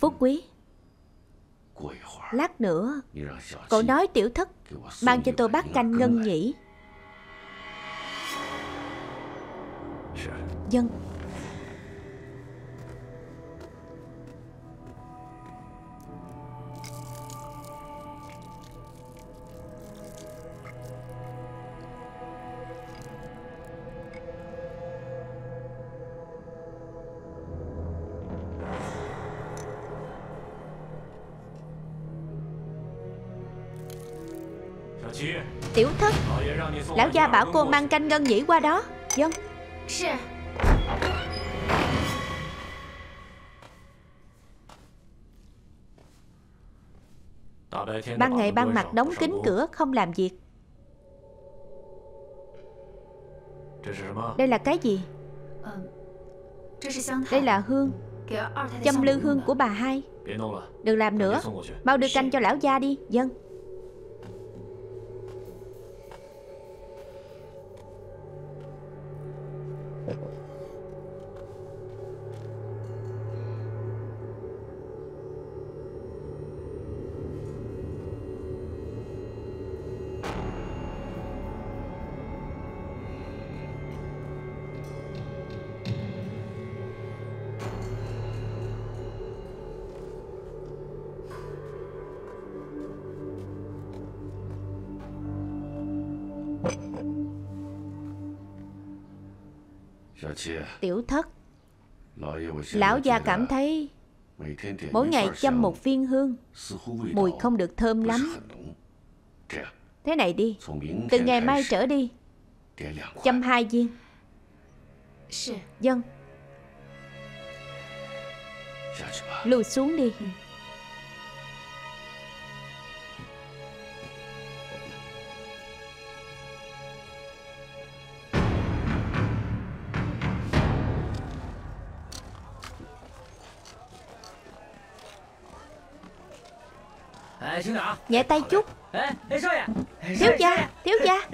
Phú quý. Lát nữa Cậu nói tiểu thất Mang cho tôi bát canh ngân nhỉ? Dân Lão gia bảo cô mang canh ngân nhĩ qua đó. Dân. Ban ngày ban mặt đóng kín cửa không làm việc. Đây là cái gì? Đây là hương. Châm lư hương của bà hai. Đừng làm nữa. Mau đưa canh cho lão gia đi. Dân Tiểu thất. Lão gia cảm thấy Mỗi ngày châm một viên hương. Mùi không được thơm lắm. Thế này đi. Từ ngày mai trở đi. Châm hai viên. Dân Lùi xuống đi Nhẹ tay chút. Thiếu gia, thiếu gia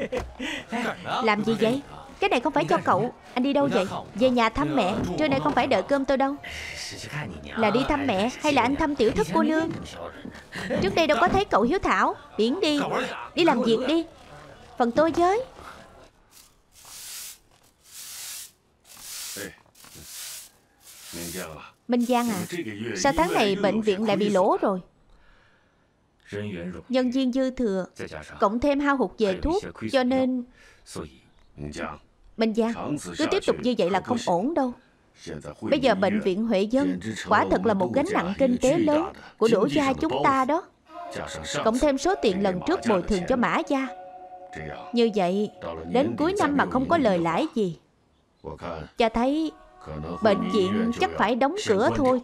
Làm gì vậy? Cái này không phải cho cậu. Anh đi đâu vậy? Về nhà thăm mẹ. Trưa nay không phải đợi cơm tôi đâu. Là đi thăm mẹ hay là anh thăm tiểu thất cô nương? Trước đây đâu có thấy cậu hiếu thảo. Biển đi. Đi làm việc đi. Phần tôi với. Minh Giang à Sao tháng này bệnh viện lại bị lỗ rồi Nhân viên dư thừa Cộng thêm hao hụt về thuốc Cho nên Minh Giang Cứ tiếp tục như vậy là không ổn đâu。Bây giờ bệnh viện Huệ Dân Quả thật là một gánh nặng kinh tế lớn Của đổ gia chúng ta đó。Cộng thêm số tiền lần trước bồi thường cho Mã Gia Như vậy Đến cuối năm mà không có lời lãi gì Cha thấy Bệnh viện chắc phải đóng cửa thôi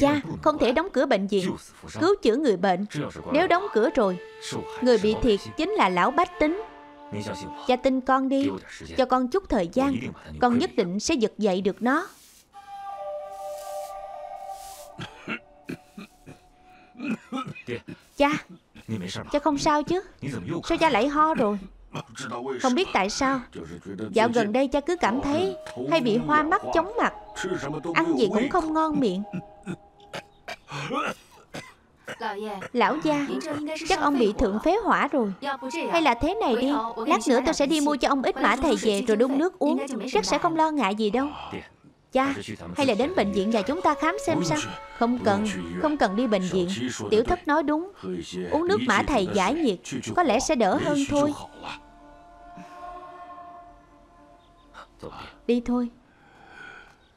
Cha, không thể đóng cửa bệnh viện. Cứu chữa người bệnh. Nếu đóng cửa rồi Người bị thiệt chính là lão bách tính. Cha tin con đi. Cho con chút thời gian Con nhất định sẽ giật dậy được nó. Cha Cha không sao chứ? Sao cha lại ho rồi? Không biết tại sao. Dạo gần đây cha cứ cảm thấy Hay bị hoa mắt chóng mặt. Ăn gì cũng không ngon miệng. Lão gia, Chắc ông bị thượng phế hỏa rồi. Hay là thế này đi, Lát nữa tôi sẽ đi mua cho ông ít mã thầy về Rồi đun nước uống. Chắc sẽ không lo ngại gì đâu. Cha, Hay là đến bệnh viện nhà chúng ta khám xem sao. Không cần Không cần đi bệnh viện. Tiểu thất nói đúng. Uống nước mã thầy giải nhiệt, Có lẽ sẽ đỡ hơn thôi. Đi thôi.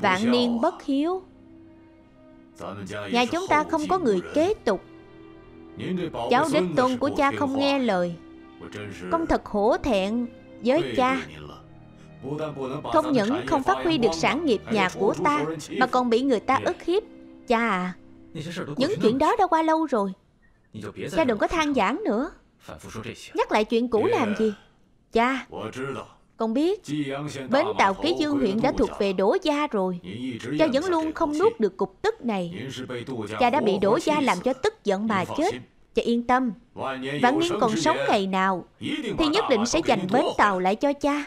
Vạn niên bất hiếu. Nhà chúng ta không có người kế tục. Cháu đích tôn của cha không nghe lời. Con thật hổ thẹn với cha. Không những không phát huy được sản nghiệp nhà của ta Mà còn bị người ta ức hiếp. Cha à Những chuyện đó đã qua lâu rồi. Cha đừng có than giảng nữa. Nhắc lại chuyện cũ làm gì? Cha Con biết. Bến tàu Ký Dương huyện đã thuộc về Đỗ Gia rồi. Cha vẫn luôn không nuốt được cục tức này. Cha đã bị Đỗ Gia làm cho tức giận mà chết. Cha yên tâm. Vạn niên còn sống ngày nào Thì nhất định sẽ dành bến tàu lại cho cha.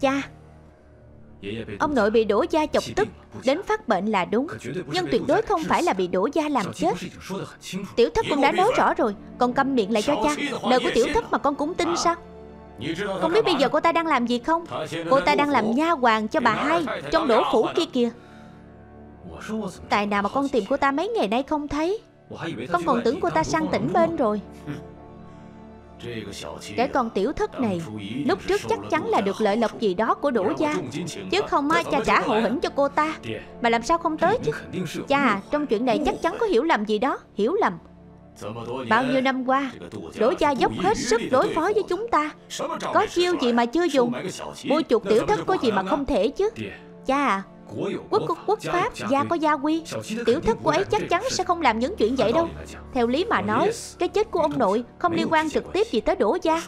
Cha Ông nội bị đổ da chọc tức, Đến phát bệnh là đúng. Nhưng tuyệt đối không phải là bị đổ da làm chết. Tiểu thất cũng đã nói rõ rồi, Còn câm miệng lại cho cha. Lời của tiểu thất mà con cũng tin sao? Không biết bây giờ cô ta đang làm gì không? Cô ta đang làm nha hoàng cho bà hai, Trong đổ phủ kia kìa. Tại nào mà con tìm cô ta mấy ngày nay không thấy? Con còn tưởng cô ta sang tỉnh bên rồi cái con tiểu thất này Lúc trước chắc chắn là được lợi lộc gì đó của đỗ gia Chứ không cha trả hậu hĩnh cho cô ta. Mà làm sao không tới chứ? Cha trong chuyện này chắc chắn có hiểu lầm gì đó Hiểu lầm. Bao nhiêu năm qua Đỗ gia dốc hết sức đối phó với chúng ta. Có chiêu gì mà chưa dùng? Mua chuột tiểu thất có gì mà không thể chứ. Cha à Quốc quốc, quốc pháp, gia có gia quy Tiểu thất của ấy chắc chắn sẽ không làm những chuyện vậy đâu。Theo lý mà nói Cái chết của ông nội không liên quan trực tiếp gì tới đỗ gia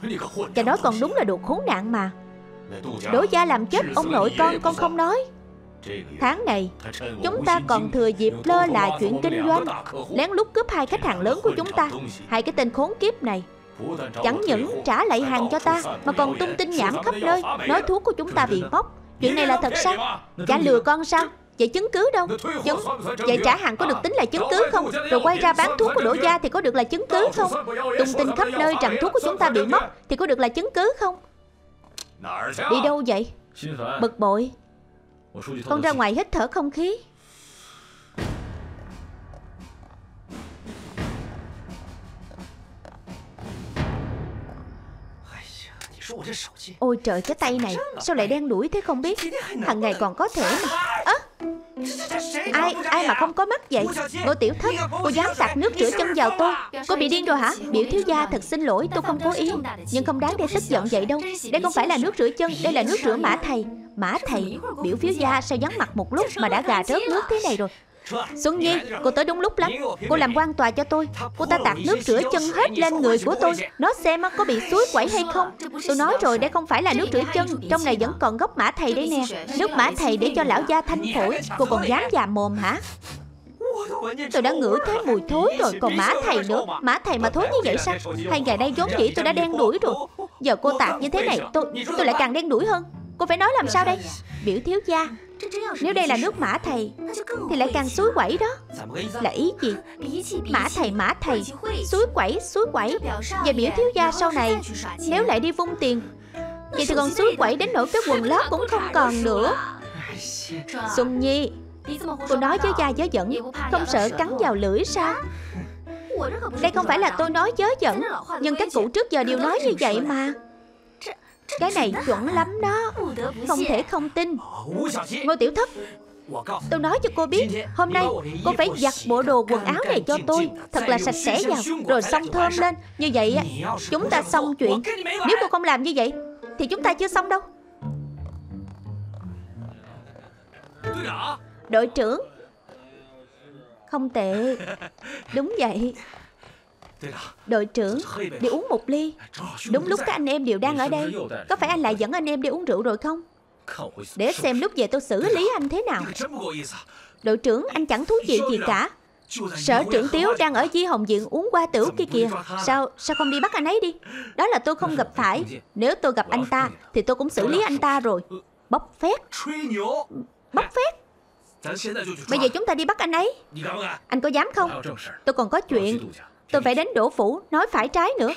Cha nói còn đúng là đồ khốn nạn mà。Đỗ gia làm chết ông nội con con không nói. Tháng này Chúng ta còn thừa dịp lơ là chuyện kinh doanh Lén lút cướp hai khách hàng lớn của chúng ta. Hai cái tên khốn kiếp này. Chẳng những trả lại hàng cho ta Mà còn tung tin nhảm khắp nơi. Nói thuốc của chúng ta bị móc Chuyện này là thật sao? Chả lừa con sao? Vậy chứng cứ đâu? Chứng Vậy trả hàng có được tính là chứng cứ không? Rồi quay ra bán thuốc của đỗ gia thì có được là chứng cứ không? Tung tin khắp nơi rằng thuốc của chúng ta bị mất Thì có được là chứng cứ không? Đi đâu vậy? Bực bội. Con ra ngoài hít thở không khí Ôi trời cái tay này Sao lại đen đuổi thế không biết? Hằng ngày còn có thể mà. à, Ai ai mà không có mắt vậy? Ngô tiểu thất Cô dám tạt nước rửa chân vào tôi. Cô bị điên rồi hả? Biểu thiếu gia thật xin lỗi tôi không cố ý. Nhưng không đáng để tức giận vậy đâu. Đây không phải là nước rửa chân Đây là nước rửa mã thầy. Mã thầy Biểu phiếu gia sao vắng mặt một lúc Mà đã gà rớt nước thế này rồi Xuân Nhi, cô tới đúng lúc lắm. Cô làm quan tòa cho tôi. Cô ta tạt nước rửa chân hết lên người của tôi. Nó xem có bị suối quẩy hay không. Tôi nói rồi đây không phải là nước rửa chân. Trong này vẫn còn gốc mã thầy đấy nè. Nước mã thầy để cho lão gia thanh phổi. Cô còn dám già mồm hả? Tôi đã ngửi thấy mùi thối rồi. Còn mã thầy nữa. Mã thầy mà thối như vậy sao? Hai ngày nay vốn dĩ tôi đã đen đuổi rồi. Giờ cô tạt như thế này Tôi tôi lại càng đen đuổi hơn. Cô phải nói làm sao đây? Biểu thiếu gia nếu đây là nước mã thầy, Thì lại càng suối quẩy đó. Là ý gì? Mã thầy mã thầy. Suối quẩy suối quẩy. Và biểu thiếu gia sau này, Nếu lại đi vung tiền, Vậy thì còn suối quẩy đến nỗi cái quần lót cũng không còn nữa. Xuân Nhi Cô nói với gia dớ dẫn, Không sợ cắn vào lưỡi sao? Đây không phải là tôi nói dớ dẫn, Nhưng các cụ trước giờ đều nói như vậy mà cái này chuẩn lắm đó. Không thể không tin. Ngô Tiểu Thất, Tôi nói cho cô biết, Hôm nay cô phải giặt bộ đồ quần áo này cho tôi. Thật là sạch sẽ vào Rồi xong thơm lên. Như vậy chúng ta xong chuyện. Nếu cô không làm như vậy, Thì chúng ta chưa xong đâu. Đội trưởng. Không tệ. Đúng vậy. Đội trưởng, Đi uống một ly. Đúng lúc các anh em đều đang ở đây. Có phải anh lại dẫn anh em đi uống rượu rồi không? Để xem lúc về tôi xử lý anh thế nào. Đội trưởng, anh chẳng thú vị gì cả. Sở trưởng Tiếu đang ở Di Hồng Diện uống qua tử kia kìa. Sao sao không đi bắt anh ấy đi? Đó là tôi không gặp phải. Nếu tôi gặp anh ta, Thì tôi cũng xử lý anh ta rồi. Bóc phét. Bóc phét. Bây giờ chúng ta đi bắt anh ấy. Anh có dám không? Tôi còn có chuyện. Tôi phải đến đổ phủ, nói phải trái nữa.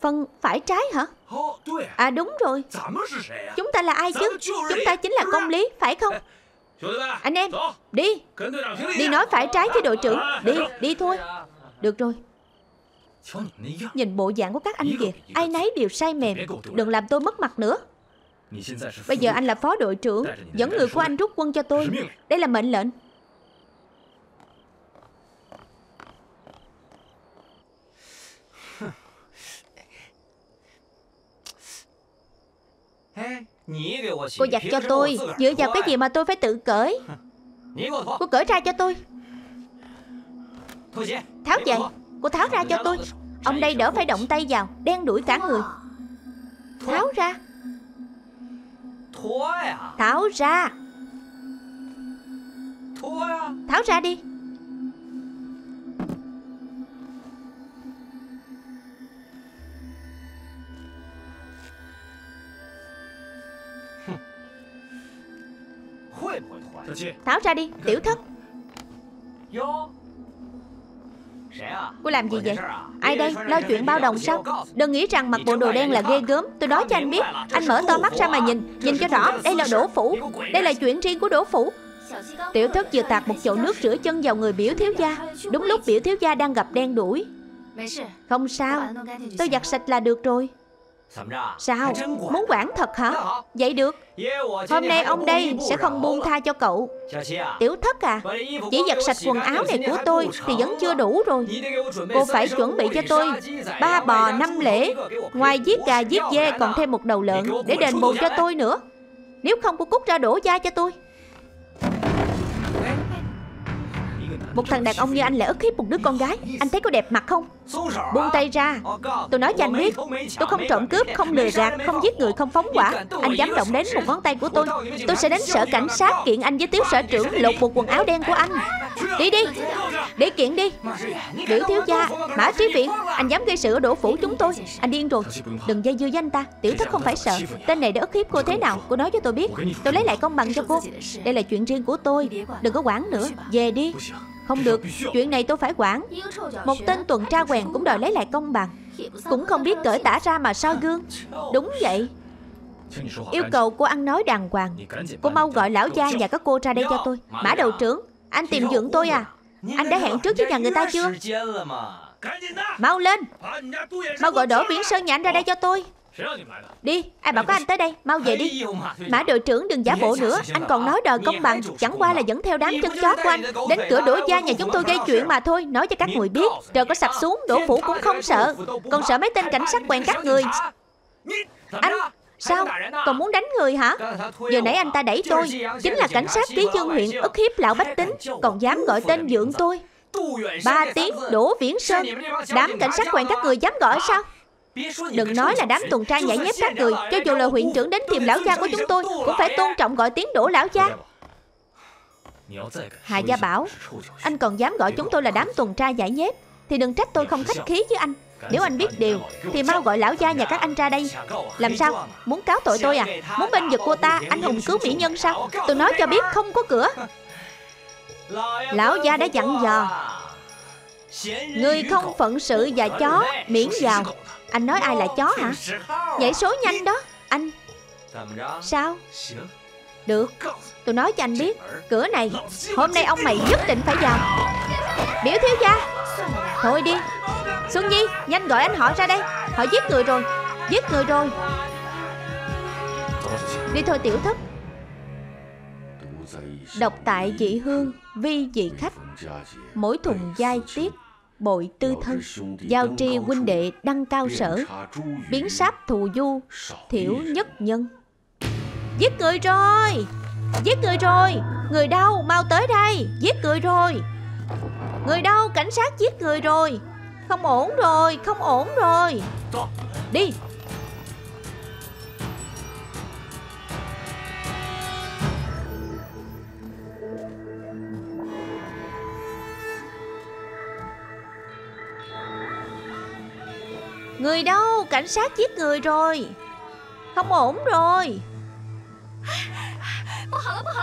Phân phải trái hả? À đúng rồi. Chúng ta là ai chứ? Chúng ta chính là công lý, phải không? Anh em, đi. Đi nói phải trái với đội trưởng. Đi đi thôi. Được rồi. Nhìn bộ dạng của các anh kìa, Ai nấy đều say mềm. Đừng làm tôi mất mặt nữa. Bây giờ anh là phó đội trưởng, Dẫn người của anh rút quân cho tôi. Đây là mệnh lệnh. Cô giặt cho tôi, Dựa vào cái gì mà tôi phải tự cởi? Cô cởi ra cho tôi. Tháo giày Cô tháo ra cho tôi. Ông đây đỡ phải động tay vào, Đen đuổi cả người. Tháo ra. Tháo ra. Tháo ra đi. Tháo ra đi Tiểu thất. Cô làm gì vậy? Ai đây? Lo chuyện bao đồng sao? Đừng nghĩ rằng mặc bộ đồ đen là ghê gớm. Tôi nói cho anh biết. Anh mở to mắt ra mà nhìn. Nhìn cho rõ Đây là đổ phủ. Đây là chuyện riêng của đổ phủ. Tiểu thất vừa tạt một chậu nước rửa chân vào người biểu thiếu gia. Đúng lúc biểu thiếu gia đang gặp đen đuổi. Không sao. Tôi giặt sạch là được rồi Sao? Muốn quản thật hả? Vậy được. Hôm nay ông đây sẽ không buông tha cho cậu. Tiểu thất à Chỉ giặt sạch quần áo này của tôi Thì vẫn chưa đủ rồi. Cô phải chuẩn bị cho tôi. Ba bò năm lễ Ngoài giết gà giết dê còn thêm một đầu lợn Để đền bù cho tôi nữa. Nếu không cô cút ra đổ da cho tôi. Một thằng đàn ông như anh lại ức hiếp một đứa con gái. Anh thấy có đẹp mặt không Buông tay ra. Tôi nói cho anh biết Tôi không trộm cướp, không lừa gạt, không giết người, không phóng hỏa Anh dám động đến một ngón tay của tôi. Tôi sẽ đến sở cảnh sát kiện anh với tiếu sở trưởng Lột bộ quần áo đen của anh. Đi đi. Để kiện đi. Biểu thiếu gia Mã trí viện Anh dám gây sự ở đổ phủ chúng tôi. Anh điên rồi. Đừng dây dưa với anh ta. Tiểu thất không phải sợ. Tên này đã ức hiếp cô thế nào Cô nói cho tôi biết. Tôi lấy lại công bằng cho cô. Đây là chuyện riêng của tôi. Đừng có quản nữa. Về đi. Không được, chuyện này tôi phải quản. Một tên tuần tra quèn cũng đòi lấy lại công bằng. Cũng không biết cởi tả ra mà soi gương. Đúng vậy. Yêu cầu cô ăn nói đàng hoàng. Cô mau gọi lão gia và các cô ra đây cho tôi. Mã đầu trưởng, Anh tìm dưỡng tôi à. Anh đã hẹn trước với nhà người ta chưa? Mau lên. Mau gọi đổ biển sơn nhà anh ra đây cho tôi. Đi, ai bảo có anh tới đây, mau về đi Mã đội trưởng đừng giả bộ nữa Anh còn nói đòi công bằng Chẳng qua là dẫn theo đám chân chó của anh Đến cửa đổ gia nhà chúng tôi gây chuyện mà thôi Nói cho các người biết Trời có sập xuống, đổ phủ cũng không sợ Còn sợ mấy tên cảnh sát quen các người Anh, Sao? Còn muốn đánh người hả? Giờ nãy anh ta đẩy tôi Chính là cảnh sát ký dương huyện ức hiếp lão bách tính Còn dám gọi tên dượng tôi Ba tiếng đổ viễn sơn Đám cảnh sát quen các người dám gọi sao? Đừng nói là đám tuần tra nhảy nhép các người, Cho dù là huyện trưởng đến tìm lão gia của chúng tôi, Cũng phải tôn trọng gọi tiếng đổ lão gia Hà Gia bảo, Anh còn dám gọi chúng tôi là đám tuần tra giải nhép, Thì đừng trách tôi không khách khí với anh Nếu anh biết điều, Thì mau gọi lão gia nhà các anh ra đây Làm sao? Muốn cáo tội tôi à? Muốn bên giật cô ta, Anh hùng cứu mỹ nhân sao? Tôi nói cho biết không có cửa Lão gia đã dặn dò Người không phận sự và chó Miễn vào anh nói ai là chó hả? Nhảy số nhanh đó. Anh Sao? Được. Tôi nói cho anh biết, Cửa này, Hôm nay ông mày nhất định phải vào. Biểu thiếu gia. Thôi đi. Xuân Nhi, Nhanh gọi anh họ ra đây. Họ giết người rồi. Giết người rồi. Đi thôi, tiểu thất. Độc tại dị hương, Vi dị khách. Mỗi thùng giai tiết bội tư thân. giao tri huynh đệ đăng cao sở biến sáp thù du thiểu nhất nhân. Giết người rồi giết người rồi. Người đâu mau tới đây giết người rồi. Người đâu cảnh sát giết người rồi. Không ổn rồi không ổn rồi. Đi Người đâu? Cảnh sát giết người rồi. Không ổn rồi.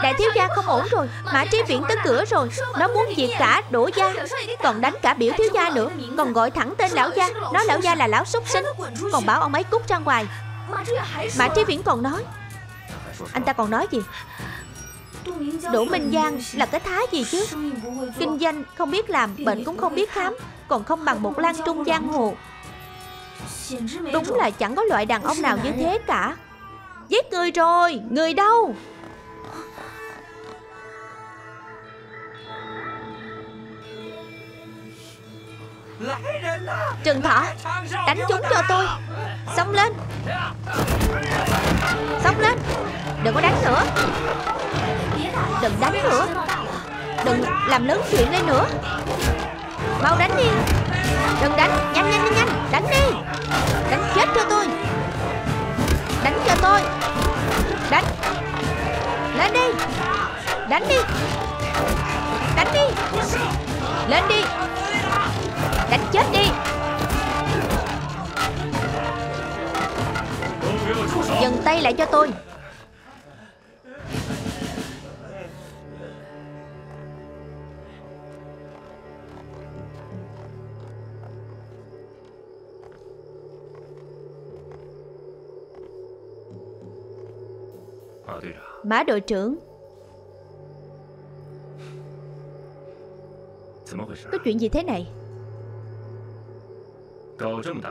Đại thiếu gia không ổn rồi. Mã trí viện tới cửa rồi. Nó muốn diệt cả đổ gia. Còn đánh cả biểu thiếu gia nữa. Còn gọi thẳng tên lão gia. Nói lão gia là lão súc sinh. Còn bảo ông ấy cút ra ngoài. Mã trí viễn còn nói. Anh ta còn nói gì? Đỗ Minh Giang là cái thái gì chứ? Kinh doanh không biết làm, Bệnh cũng không biết khám. Còn không bằng một lan trung giang hồ. Đúng là chẳng có loại đàn ông nào như thế cả. Giết người rồi Người đâu? Trừng Thọ Đánh chúng cho tôi. Xông lên. Xông lên. Đừng có đánh nữa. Đừng đánh nữa. Đừng làm lớn chuyện lên nữa. Mau đánh đi. Đừng đánh. Nhanh nhanh nhanh nhanh Đánh đi. Đánh chết cho tôi. Đánh cho tôi. Đánh. Lên đi. Đánh đi. Đánh đi. Lên đi. Đánh chết đi. Dừng tay lại cho tôi. Mã đội trưởng. Có chuyện gì thế này?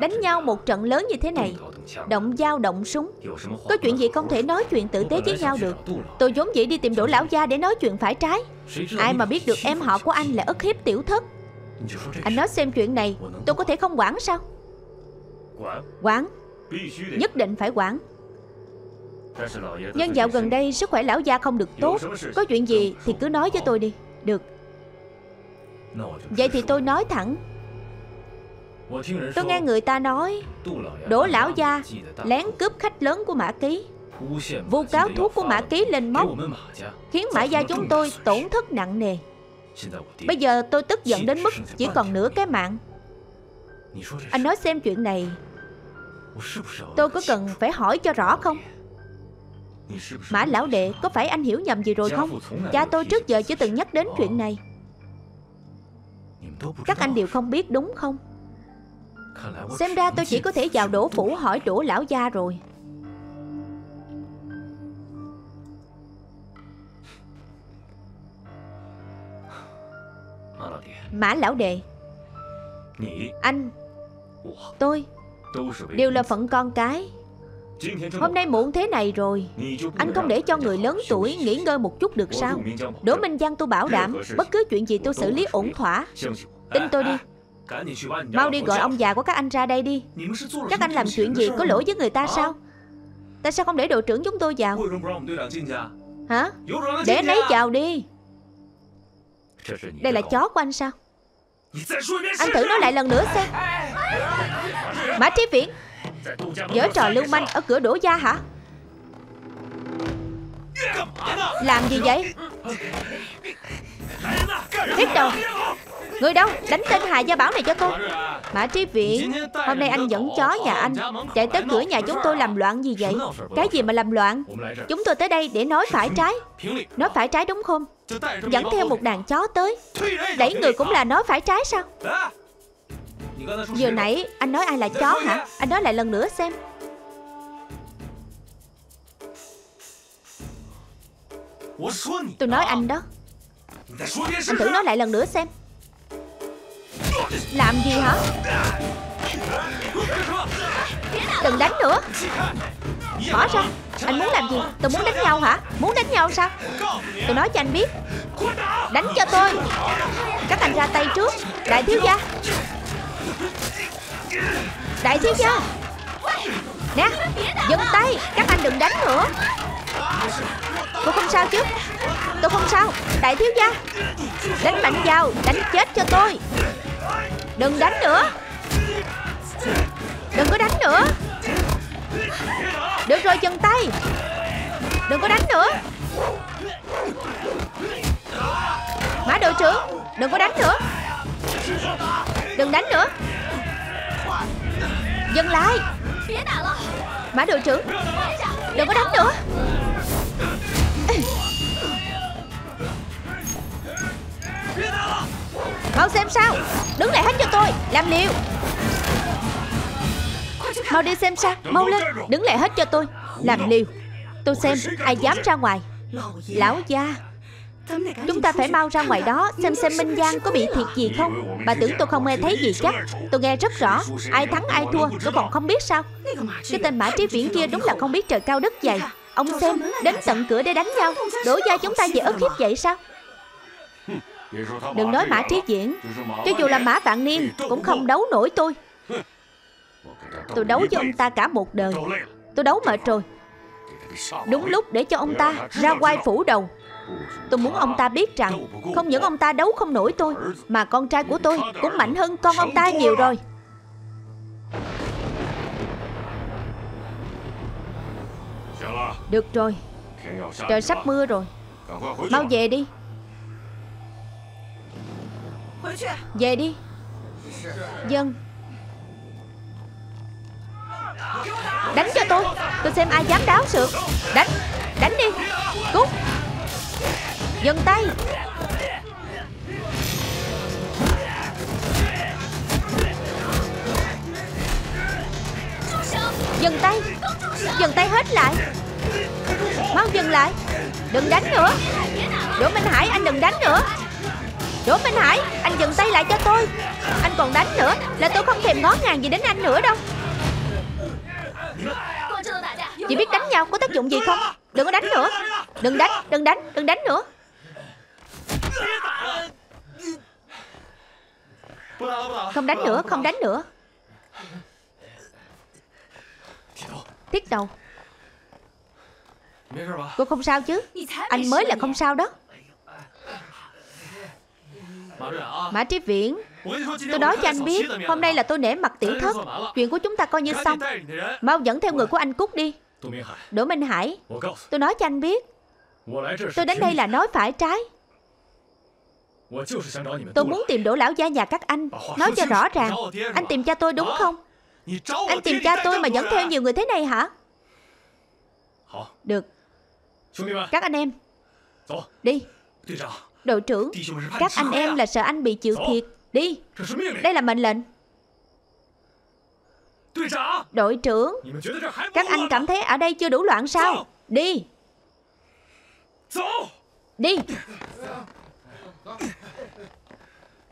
Đánh nhau một trận lớn như thế này, Động dao động súng. Có chuyện gì không thể nói chuyện tử tế với nhau được. Tôi vốn dĩ đi tìm đỗ lão gia để nói chuyện phải trái. Ai mà biết được em họ của anh là ức hiếp tiểu thất. Anh nói xem chuyện này, Tôi có thể không quản sao? Quản. Nhất định phải quản. Nhân dạo gần đây, sức khỏe lão gia không được tốt. Có chuyện gì thì cứ nói với tôi đi. Được. Vậy thì tôi nói thẳng. Tôi nghe người ta nói Đỗ lão gia, lén cướp khách lớn của Mã Ký. Vu cáo thuốc của Mã Ký lên móc, Khiến Mã gia chúng tôi tổn thất nặng nề. Bây giờ tôi tức giận đến mức chỉ còn nửa cái mạng. Anh nói xem chuyện này. Tôi có cần phải hỏi cho rõ không? Mã lão đệ, có phải anh hiểu nhầm gì rồi không? Cha tôi trước giờ chưa từng nhắc đến chuyện này. Các anh đều không biết đúng không? Xem ra tôi chỉ có thể vào đổ phủ hỏi đổ lão gia rồi. Mã lão đệ, Anh, Tôi Đều là phận con cái. Hôm nay muộn thế này rồi. Anh không để cho người lớn tuổi nghỉ ngơi một chút được sao? Đỗ Minh Giang tôi bảo đảm Bất cứ chuyện gì tôi xử lý ổn thỏa. Tin tôi đi. Mau đi gọi ông già của các anh ra đây đi. Các anh làm chuyện gì có lỗi với người ta sao? Tại sao không để đội trưởng chúng tôi vào? Hả? Để anh ấy vào đi. Đây là chó của anh sao? Anh thử nói lại lần nữa xem. Mã Trí Viễn Giở trò lưu manh ở cửa đổ gia hả? Làm gì vậy? Thiết đầu Người đâu? Đánh tên Hà Gia Bảo này cho tôi Mã Trí Viện Hôm nay anh dẫn chó nhà anh Chạy tới cửa nhà chúng tôi làm loạn gì vậy? Cái gì mà làm loạn? Chúng tôi tới đây để nói phải trái. Nói phải trái đúng không? Dẫn theo một đàn chó tới. Đẩy người cũng là nói phải trái sao? Vừa nãy, anh nói ai là chó hả? Anh nói lại lần nữa xem. Tôi nói anh đó. Anh thử nói lại lần nữa xem. Làm gì hả? Đừng đánh nữa. Bỏ ra. Anh muốn làm gì? Tôi muốn đánh nhau hả? Muốn đánh nhau sao? Tôi nói cho anh biết. Đánh cho tôi. Các anh ra tay trước. Đại thiếu gia. Đại thiếu gia Nè Dừng tay, Các anh đừng đánh nữa. Tôi không sao chứ. Tôi không sao. Đại thiếu gia. Đánh mạnh vào, Đánh chết cho tôi. Đừng đánh nữa. Đừng có đánh nữa. Được rồi, dừng tay. Đừng có đánh nữa. Mã đội trưởng, Đừng có đánh nữa. Đừng đánh nữa. Dân lại Mã đội trưởng. Đừng có đánh nữa. Mau xem sao. Đứng lại hết cho tôi. Làm liều. Mau đi xem sao. Mau lên. Đứng lại hết cho tôi. Làm liều. Tôi xem ai dám ra ngoài. Lão gia. Chúng ta phải mau ra ngoài đó Xem xem Minh Giang có bị thiệt gì không. Bà tưởng tôi không nghe thấy gì chắc. Tôi nghe rất rõ. Ai thắng ai thua tôi còn không biết sao. Cái tên Mã Trí Viễn kia đúng là không biết trời cao đất dày. Ông xem Đến tận cửa để đánh nhau. Đổ ra chúng ta về ức hiếp vậy sao? Đừng nói Mã Trí Viễn. Cho dù là Mã Vạn Niên Cũng không đấu nổi tôi. Tôi đấu với ông ta cả một đời. Tôi đấu mệt rồi. Đúng lúc để cho ông ta ra quay phủ đầu Tôi muốn ông ta biết rằng Không những ông ta đấu không nổi tôi, Mà con trai của tôi cũng mạnh hơn con ông ta nhiều rồi. Được rồi, Trời sắp mưa rồi. Mau về đi. Về đi. Dân. Đánh cho tôi. Tôi xem ai dám đáo sự. Đánh. Đánh đi. Cút. Dừng tay. Dừng tay. Dừng tay hết lại. Mau dừng lại. Đừng đánh nữa. Đỗ Minh Hải, anh đừng đánh nữa. Đỗ Minh Hải, Anh dừng tay lại cho tôi. Anh còn đánh nữa Là tôi không thèm ngó ngàng gì đến anh nữa đâu. Chỉ biết đánh nhau có tác dụng gì không? Đừng có đánh nữa. Đừng đánh Đừng đánh Đừng đánh nữa. Không đánh nữa, Không đánh nữa. Tiết đầu. Cô không sao chứ? Anh mới là không sao đó. Mã Trí Viễn, Tôi nói cho anh biết, Hôm nay là tôi nể mặt tiểu thất. Chuyện của chúng ta coi như xong. Mau dẫn theo người của anh Cúc đi. Đỗ Minh Hải, Tôi nói cho anh biết, Tôi đến đây là nói phải trái. Tôi muốn tìm đỗ lão gia nhà các anh. Nói cho rõ ràng Anh tìm cha tôi đúng không? Anh tìm cha tôi mà dẫn theo nhiều người thế này hả? Được. Các anh em. Đi. Đội trưởng Các anh em là sợ anh bị chịu thiệt. Đi. Đây là mệnh lệnh. Đội trưởng Các anh cảm thấy ở đây chưa đủ loạn sao? Đi. Đi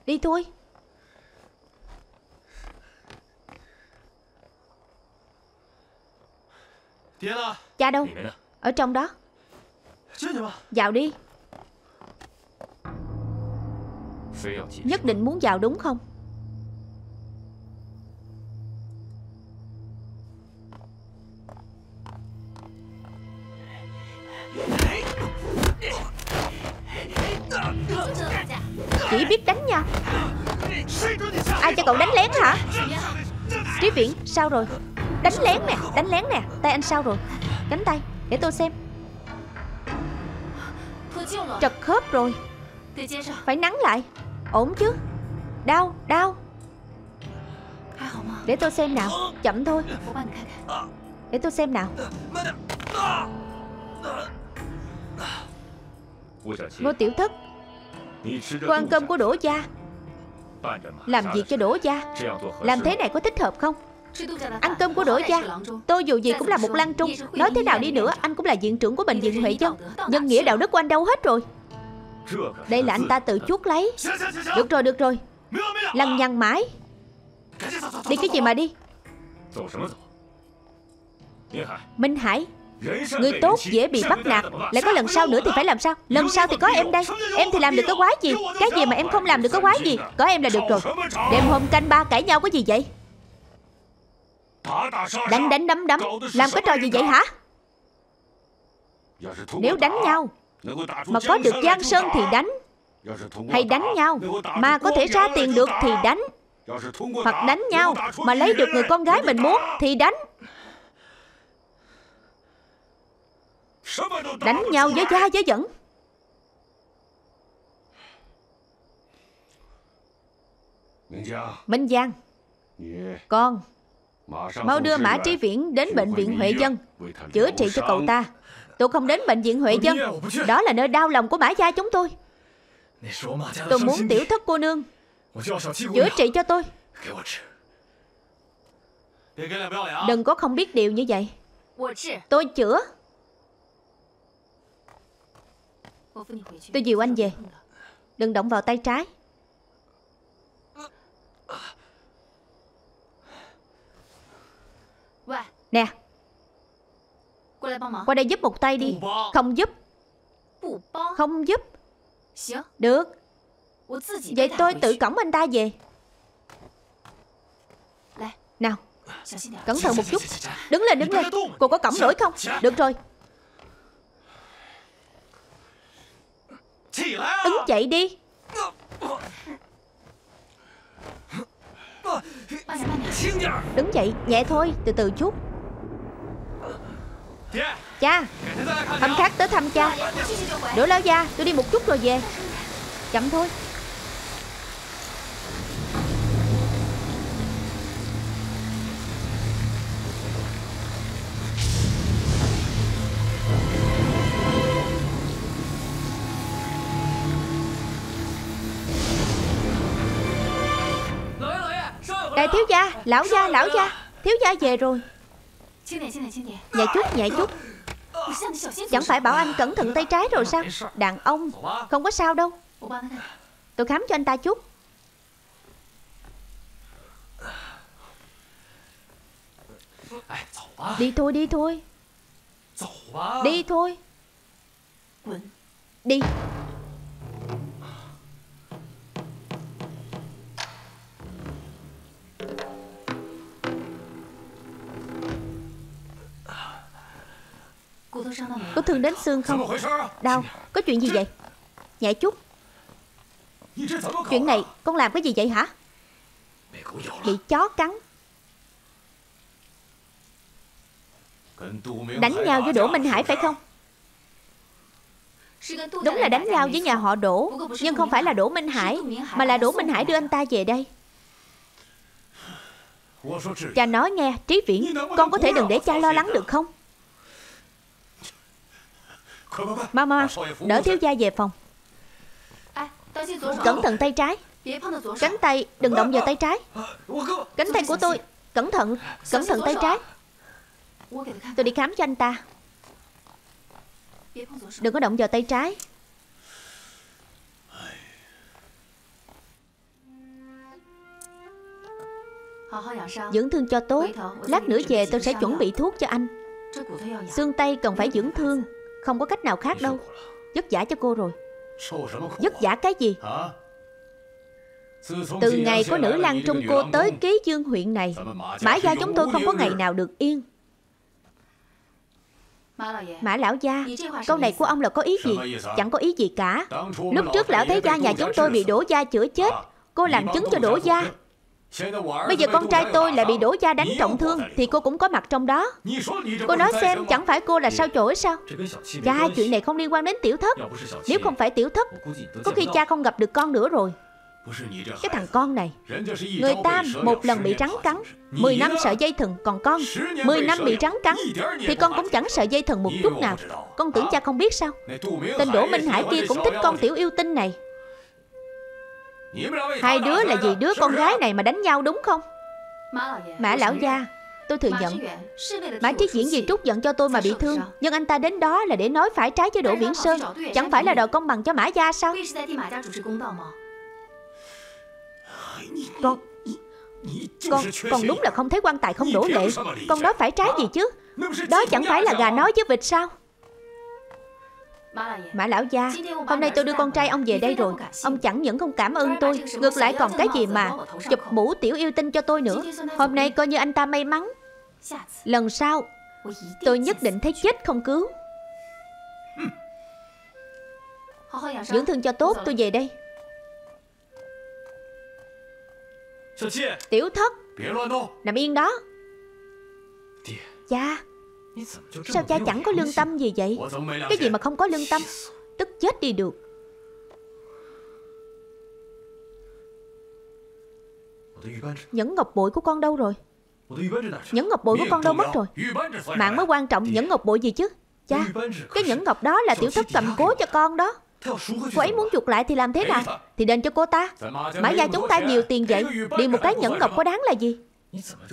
Đi thôi. Cha đâu? Ở trong đó. Vào đi. Nhất định muốn vào đúng không biết đánh nha Ai cho cậu đánh lén hả? Trí Viễn, sao rồi? Đánh lén nè, Đánh lén nè. Tay anh sao rồi? Cánh tay, Để tôi xem. Trật khớp rồi. Phải nắng lại. Ổn chứ? Đau Đau. Để tôi xem nào. Chậm thôi. Để tôi xem nào. Ngô Tiểu Thất. Cô ăn cơm của Đỗ Gia Làm việc cho Đỗ Gia Làm thế này có thích hợp không Ăn cơm của Đỗ Gia Tôi dù gì cũng là một lăng trung Nói thế nào đi nữa Anh cũng là viện trưởng của bệnh viện Huệ Dân Nhân nghĩa đạo đức của anh đâu hết rồi。Đây là anh ta tự chuốt lấy。Được rồi。được rồi Lăng nhăng mãi。Đi cái gì mà đi？Minh Hải Người tốt dễ bị bắt nạt. Lại có lần sau nữa thì phải làm sao? Lần sau thì có em đây. Em thì làm được cái quái gì? Cái gì mà em không làm được cái quái gì? Có em là được rồi. Đêm hôm canh ba cãi nhau có gì vậy? Đánh đánh đấm đấm Làm cái trò gì vậy hả? Nếu đánh nhau, Mà có được Giang Sơn thì đánh. Hay đánh nhau, Mà có thể ra tiền được thì đánh. Hoặc đánh nhau, Mà lấy được người con gái mình muốn Thì đánh. Đánh nhau với cha với dẫn. Minh Giang, Con, Mau đưa Mã Trí Viễn đến bệnh viện Huệ Dân, Chữa trị cho cậu ta. Tôi không đến bệnh viện Huệ Dân, Đó là nơi đau lòng của Mã Gia chúng tôi. Tôi muốn tiểu thất cô nương Chữa trị cho tôi. Đừng có không biết điều như vậy. Tôi chữa. Tôi dìu anh về. Đừng động vào tay trái. Nè. Qua đây giúp một tay đi. Không giúp. Không giúp. Được. Vậy tôi tự cõng anh ta về. Nào. Cẩn thận một chút. Đứng lên đứng lên. Cô có cổng nổi không? Được rồi. Đứng dậy đi. Đứng dậy nhẹ thôi Từ từ chút. Cha. Hôm khác tới thăm cha. Đỗ lão gia tôi đi một chút rồi về. Chậm thôi Thiếu gia, lão gia, lão gia. Thiếu gia về rồi. Nhẹ chút, nhẹ chút. Chẳng phải bảo anh cẩn thận tay trái rồi sao? Đàn ông Không có sao đâu. Tôi khám cho anh ta chút. Đi thôi, đi thôi. Đi thôi. Đi. Có thương đến xương không? Đau. Có chuyện gì vậy? Nhẹ chút. Chuyện này con làm cái gì vậy hả? Bị chó cắn. Đánh nhau với Đỗ Minh Hải phải không? Đúng là đánh nhau với nhà họ Đỗ, Nhưng không phải là Đỗ Minh Hải, Mà là Đỗ Minh Hải đưa anh ta về đây. Cha nói nghe, Trí Viễn, Con có thể đừng để cha lo lắng được không? Mama Đỡ thiếu gia về phòng. Cẩn thận tay trái. Cánh tay đừng động vào tay trái. Cánh tay của tôi Cẩn thận Cẩn thận tay trái. Tôi đi khám cho anh ta. Đừng có động vào tay trái. Dưỡng thương cho tốt. Lát nữa về tôi sẽ chuẩn bị thuốc cho anh. Xương tay cần phải dưỡng thương Không có cách nào khác đâu. Vất vả cho cô rồi. Vất vả cái gì? Từ ngày có nữ lang trung cô tới ký dương huyện này Mã gia chúng tôi không có ngày nào được yên. Mã lão gia. Câu này của ông là có ý gì? Chẳng có ý gì cả. Lúc trước lão thấy gia nhà chúng tôi bị đổ gia chữa chết. Cô làm chứng cho đổ gia Bây giờ con trai tôi lại bị đổ gia đánh trọng thương Thì cô cũng có mặt trong đó. Cô nói xem chẳng phải cô là sao chổi sao? Cha chuyện này không liên quan đến tiểu thất. Nếu không phải tiểu thất Có khi cha không gặp được con nữa rồi. Cái thằng con này Người ta một lần bị rắn cắn Mười năm sợ dây thừng Còn con Mười năm bị rắn cắn Thì con cũng chẳng sợ dây thừng một chút nào. Con tưởng cha không biết sao? Tên Đỗ Minh Hải kia cũng thích con tiểu yêu tinh này Hai đứa là vì đứa con gái này mà đánh nhau đúng không? Mã lão gia. Tôi thừa nhận. Mã Triết Diễn vì trút giận cho tôi mà bị thương. Nhưng anh ta đến đó là để nói phải trái với Đỗ Viễn Sơn. Chẳng phải là đòi công bằng cho Mã Gia sao? Con Con Con đúng là không thấy quan tài không đổ lệ. Con nói phải trái gì chứ? Đó chẳng phải là gà nói với vịt sao Mã lão gia. Hôm nay tôi đưa con trai ông về đây rồi. Ông chẳng những không cảm ơn tôi Ngược lại còn cái gì mà Chụp mũ tiểu yêu tinh cho tôi nữa. Hôm nay coi như anh ta may mắn. Lần sau Tôi nhất định thấy chết không cứu. Dưỡng thương cho tốt tôi về đây. Tiểu thất. Nằm yên đó. Cha Sao cha chẳng có lương tâm gì vậy? Cái gì mà không có lương tâm? Tức chết đi được. Nhẫn ngọc bội của con đâu rồi? Nhẫn ngọc bội của con đâu mất rồi? Mạng mới quan trọng nhẫn ngọc bội gì chứ? Cha, Cái nhẫn ngọc đó là tiểu thất cầm cố cho con đó. Cô ấy muốn chuộc lại thì làm thế nào? Thì đền cho cô ta. Mã gia chúng ta nhiều tiền vậy, Đi một cái nhẫn ngọc có đáng là gì?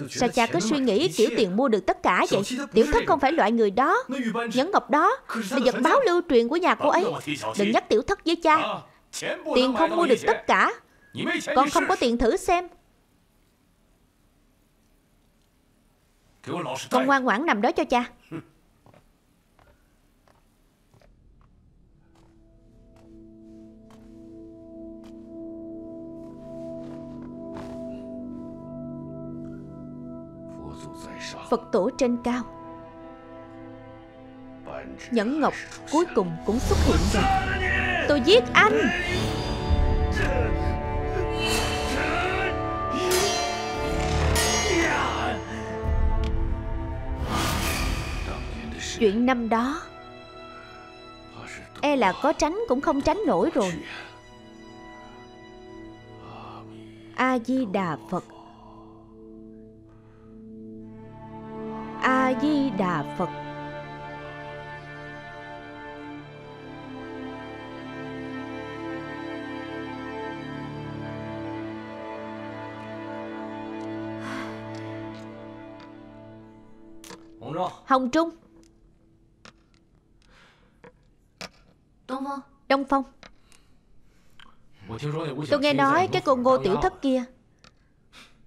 Sao cha cứ suy nghĩ kiểu tiền mua được tất cả vậy? Tiểu thất không phải loại người đó. Nhẫn ngọc đó là vật báo lưu truyền của nhà cô ấy. Đừng nhắc tiểu thất với cha. Tiền không mua được tất cả. Con không có tiền thử xem. Con ngoan ngoãn nằm đó cho cha. Phật tổ trên cao. Nhẫn ngọc cuối cùng cũng xuất hiện rồi. Tôi giết anh. Chuyện năm đó E là có tránh cũng không tránh nổi rồi. A-di-đà Phật. A-di-đà Phật. Hồng Trung. Đông Phong. Tôi nghe nói cái cô ngô tiểu thất kia.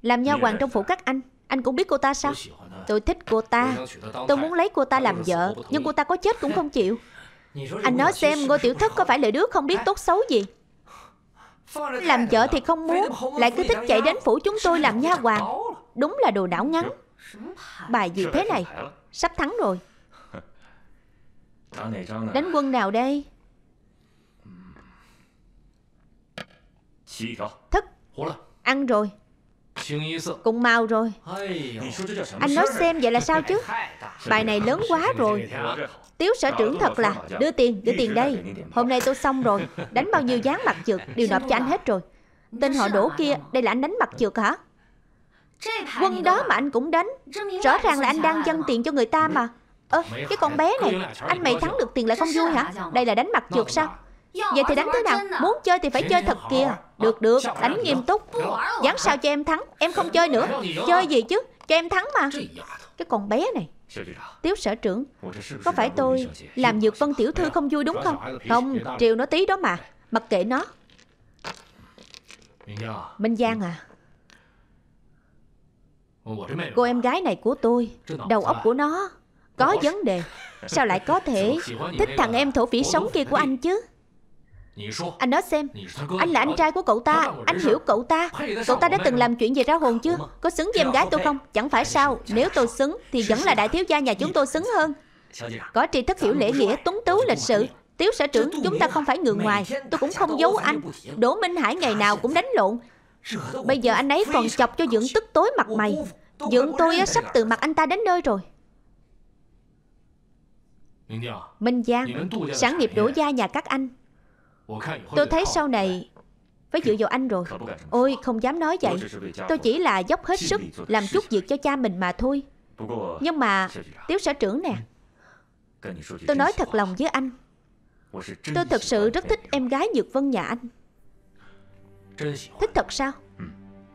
Làm nha hoàng trong phủ các anh. Anh cũng biết cô ta sao Tôi thích cô ta. Tôi muốn lấy cô ta làm vợ Nhưng cô ta có chết cũng không chịu. Anh nói xem ngô tiểu thất có phải là đứa không biết tốt xấu gì? Làm vợ thì không muốn Lại cứ thích chạy đến phủ chúng tôi làm nha hoàng. Đúng là đồ não ngắn. Bài gì thế này? Sắp thắng rồi. Đánh quân nào đây? Thức. Ăn rồi Cùng màu rồi. Anh nói xem vậy là sao chứ? Bài này lớn quá rồi. Tiếu sở trưởng thật là Đưa tiền, đưa tiền đây. Hôm nay tôi xong rồi. Đánh bao nhiêu dáng mặt trượt? Đều nộp cho anh hết rồi. Tên họ đổ kia Đây là anh đánh mặt trượt hả? Quân đó mà anh cũng đánh. Rõ ràng là anh đang dâng tiền cho người ta mà. Ơ, cái con bé này Anh mày thắng được tiền lại không vui hả? Đây là đánh mặt trượt sao Vậy thì đánh thế nào? Muốn chơi thì phải chơi thật kìa. Được được. Đánh nghiêm túc. Dám sao cho em thắng? Em không chơi nữa. Chơi gì chứ? Cho em thắng mà. Cái con bé này. Tiếu sở trưởng Có phải tôi làm Dược Vân Tiểu Thư không vui đúng không? Không Triều nó tí đó mà. Mặc kệ nó. Minh Giang à. Cô em gái này của tôi Đầu óc của nó Có vấn đề. Sao lại có thể? Thích thằng em thổ phỉ sống kia của anh chứ anh nói xem Anh là anh trai của cậu ta Anh hiểu cậu ta Cậu ta đã từng làm chuyện gì ra hồn chưa？Có xứng với em gái tôi không？Chẳng phải sao Nếu tôi xứng Thì vẫn là đại thiếu gia nhà chúng tôi xứng hơn。Có tri thức hiểu lễ nghĩa Tuấn tú lịch sự Tiếu sở trưởng Chúng ta không phải người ngoài Tôi cũng không giấu anh Đỗ Minh Hải ngày nào cũng đánh lộn Bây giờ anh ấy còn chọc cho dưỡng tức tối mặt。mày Dưỡng tôi sắp từ mặt anh ta đến nơi rồi。Minh Giang Sản nghiệp đổ gia nhà các anh Tôi thấy sau này phải dựa vào anh rồi. Ôi không dám nói vậy. Tôi chỉ là dốc hết sức Làm chút việc cho cha mình mà thôi. Nhưng mà Tiếu sở trưởng nè. Tôi nói thật lòng với anh. Tôi thật sự rất thích em gái Nhược Vân nhà anh. Thích thật sao?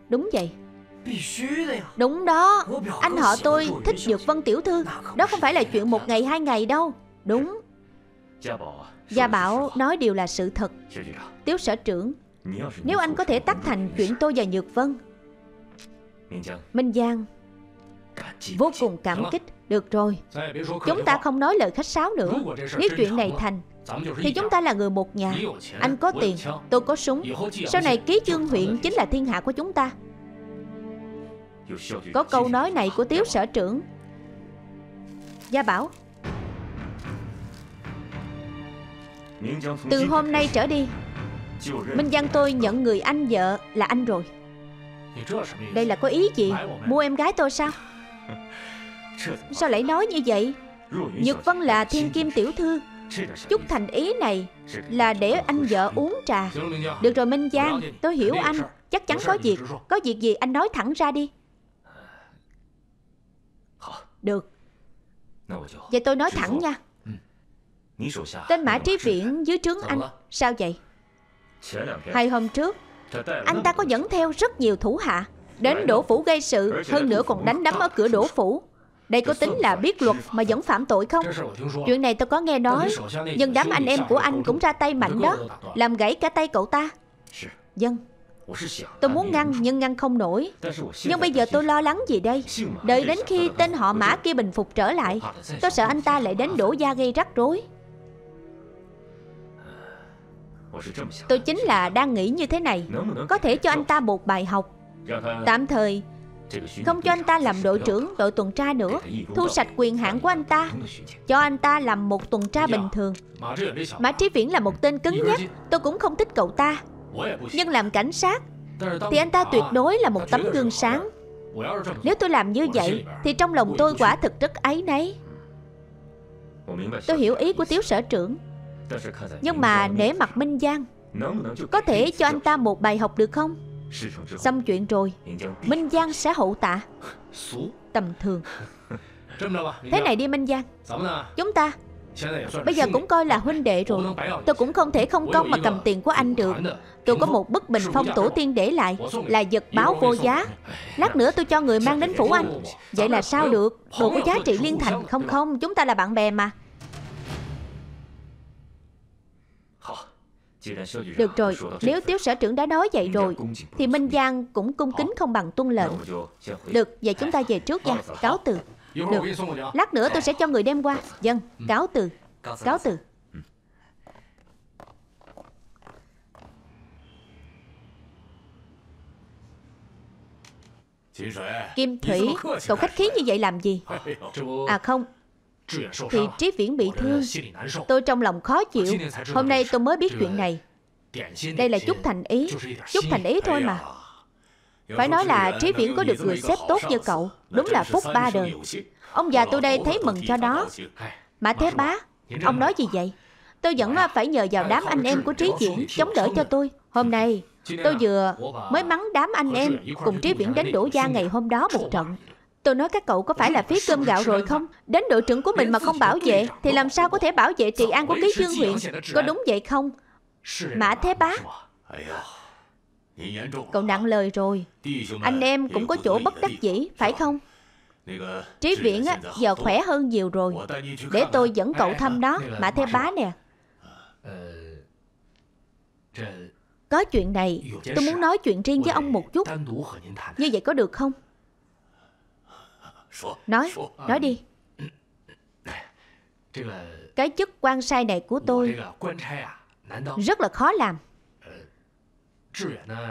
Đúng vậy. Đúng đó. Anh họ tôi thích Nhược Vân tiểu thư. Đó không phải là chuyện một ngày hai ngày đâu. Đúng Gia Bảo nói điều là sự thật. Tiếu sở trưởng, Nếu anh có thể tắt thành chuyện tôi và Nhược Vân, Minh Giang Vô cùng cảm kích. Được rồi, Chúng ta không nói lời khách sáo nữa. Nếu chuyện này thành, Thì chúng ta là người một nhà. Anh có tiền, Tôi có súng. Sau này ký chương huyện chính là thiên hạ của chúng ta. Có câu nói này của Tiếu sở trưởng. Gia Bảo Từ hôm nay trở đi Minh Giang tôi nhận người anh vợ là anh rồi. Đây là có ý gì? Mua em gái tôi sao? Sao lại nói như vậy? Nhược Vân là thiên kim tiểu thư. Chút thành ý này Là để anh vợ uống trà. Được rồi Minh Giang Tôi hiểu anh. Chắc chắn có việc. Có việc gì anh nói thẳng ra đi. Được. Vậy tôi nói thẳng nha Tên Mã Trí Viễn dưới trướng anh Sao vậy? Hai hôm trước Anh ta có dẫn theo rất nhiều thủ hạ. Đến đổ phủ gây sự Hơn nữa còn đánh đấm ở cửa đổ phủ. Đây có tính là biết luật mà vẫn phạm tội không? Chuyện này tôi có nghe nói Nhưng đám anh em của anh cũng ra tay mạnh đó Làm gãy cả tay cậu ta. Dân Tôi muốn ngăn nhưng ngăn không nổi. Nhưng bây giờ tôi lo lắng gì đây? Đợi đến khi tên họ mã kia bình phục trở lại Tôi sợ anh ta lại đến đổ gia gây rắc rối Tôi chính là đang nghĩ như thế này. Có thể cho anh ta một bài học. Tạm thời Không cho anh ta làm đội trưởng đội tuần tra nữa. Thu sạch quyền hạn của anh ta Cho anh ta làm một tuần tra bình thường. Mã Trí Viễn là một tên cứng nhắc. Tôi cũng không thích cậu ta. Nhưng làm cảnh sát Thì anh ta tuyệt đối là một tấm gương sáng. Nếu tôi làm như vậy Thì trong lòng tôi quả thực rất áy náy. Tôi hiểu ý của Tiếu sở trưởng Nhưng mà nể mặt Minh Giang Có thể cho anh ta một bài học được không？Xong chuyện rồi Minh Giang sẽ hậu tạ。Tầm thường。Thế này đi Minh Giang Chúng ta Bây giờ cũng coi là huynh đệ rồi。Tôi cũng không thể không công mà cầm tiền của anh được。Tôi có một bức bình phong tổ tiên để lại Là vật báo vô giá。Lát nữa tôi cho người mang đến phủ anh Vậy là sao được？Đồ có giá trị liên thành Không không Chúng ta là bạn bè mà Được rồi, nếu tiếu sở trưởng đã nói vậy rồi Thì Minh Giang cũng cung kính không bằng tuân lệnh. Được, vậy chúng ta về trước nha. Cáo từ. Được, lát nữa tôi sẽ cho người đem qua. Dân, cáo từ. Cáo từ. Kim Thủy, cậu khách khí như vậy làm gì? À không, thì Trí Viễn bị thương. Tôi trong lòng khó chịu. Hôm nay tôi mới biết chuyện này. Đây là chút thành ý Chút thành ý thôi mà. Phải nói là Trí Viễn có được người sếp tốt như cậu. Đúng là phúc ba đời. Ông già tôi đây thấy mừng cho đó. Mã Thế Bá Ông nói gì vậy? Tôi vẫn phải nhờ vào đám anh em của Trí Viễn Chống đỡ cho tôi. Hôm nay tôi vừa mới mắng đám anh em Cùng Trí Viễn đánh đổ gia ngày hôm đó một trận Tôi nói các cậu có phải là phí cơm gạo rồi không? Đến đội trưởng của mình mà không bảo vệ Thì làm sao có thể bảo vệ trị an của ký dương huyện Có đúng vậy không? Mã Thế Bá. Cậu nặng lời rồi. Anh em cũng có chỗ bất đắc dĩ Phải không? Trí Viễn á, giờ khỏe hơn nhiều rồi. Để tôi dẫn cậu thăm đó Mã Thế Bá nè. Có chuyện này Tôi muốn nói chuyện riêng với ông một chút. Như vậy có được không? Nói, nói đi. Cái chức quan sai này của tôi Rất là khó làm.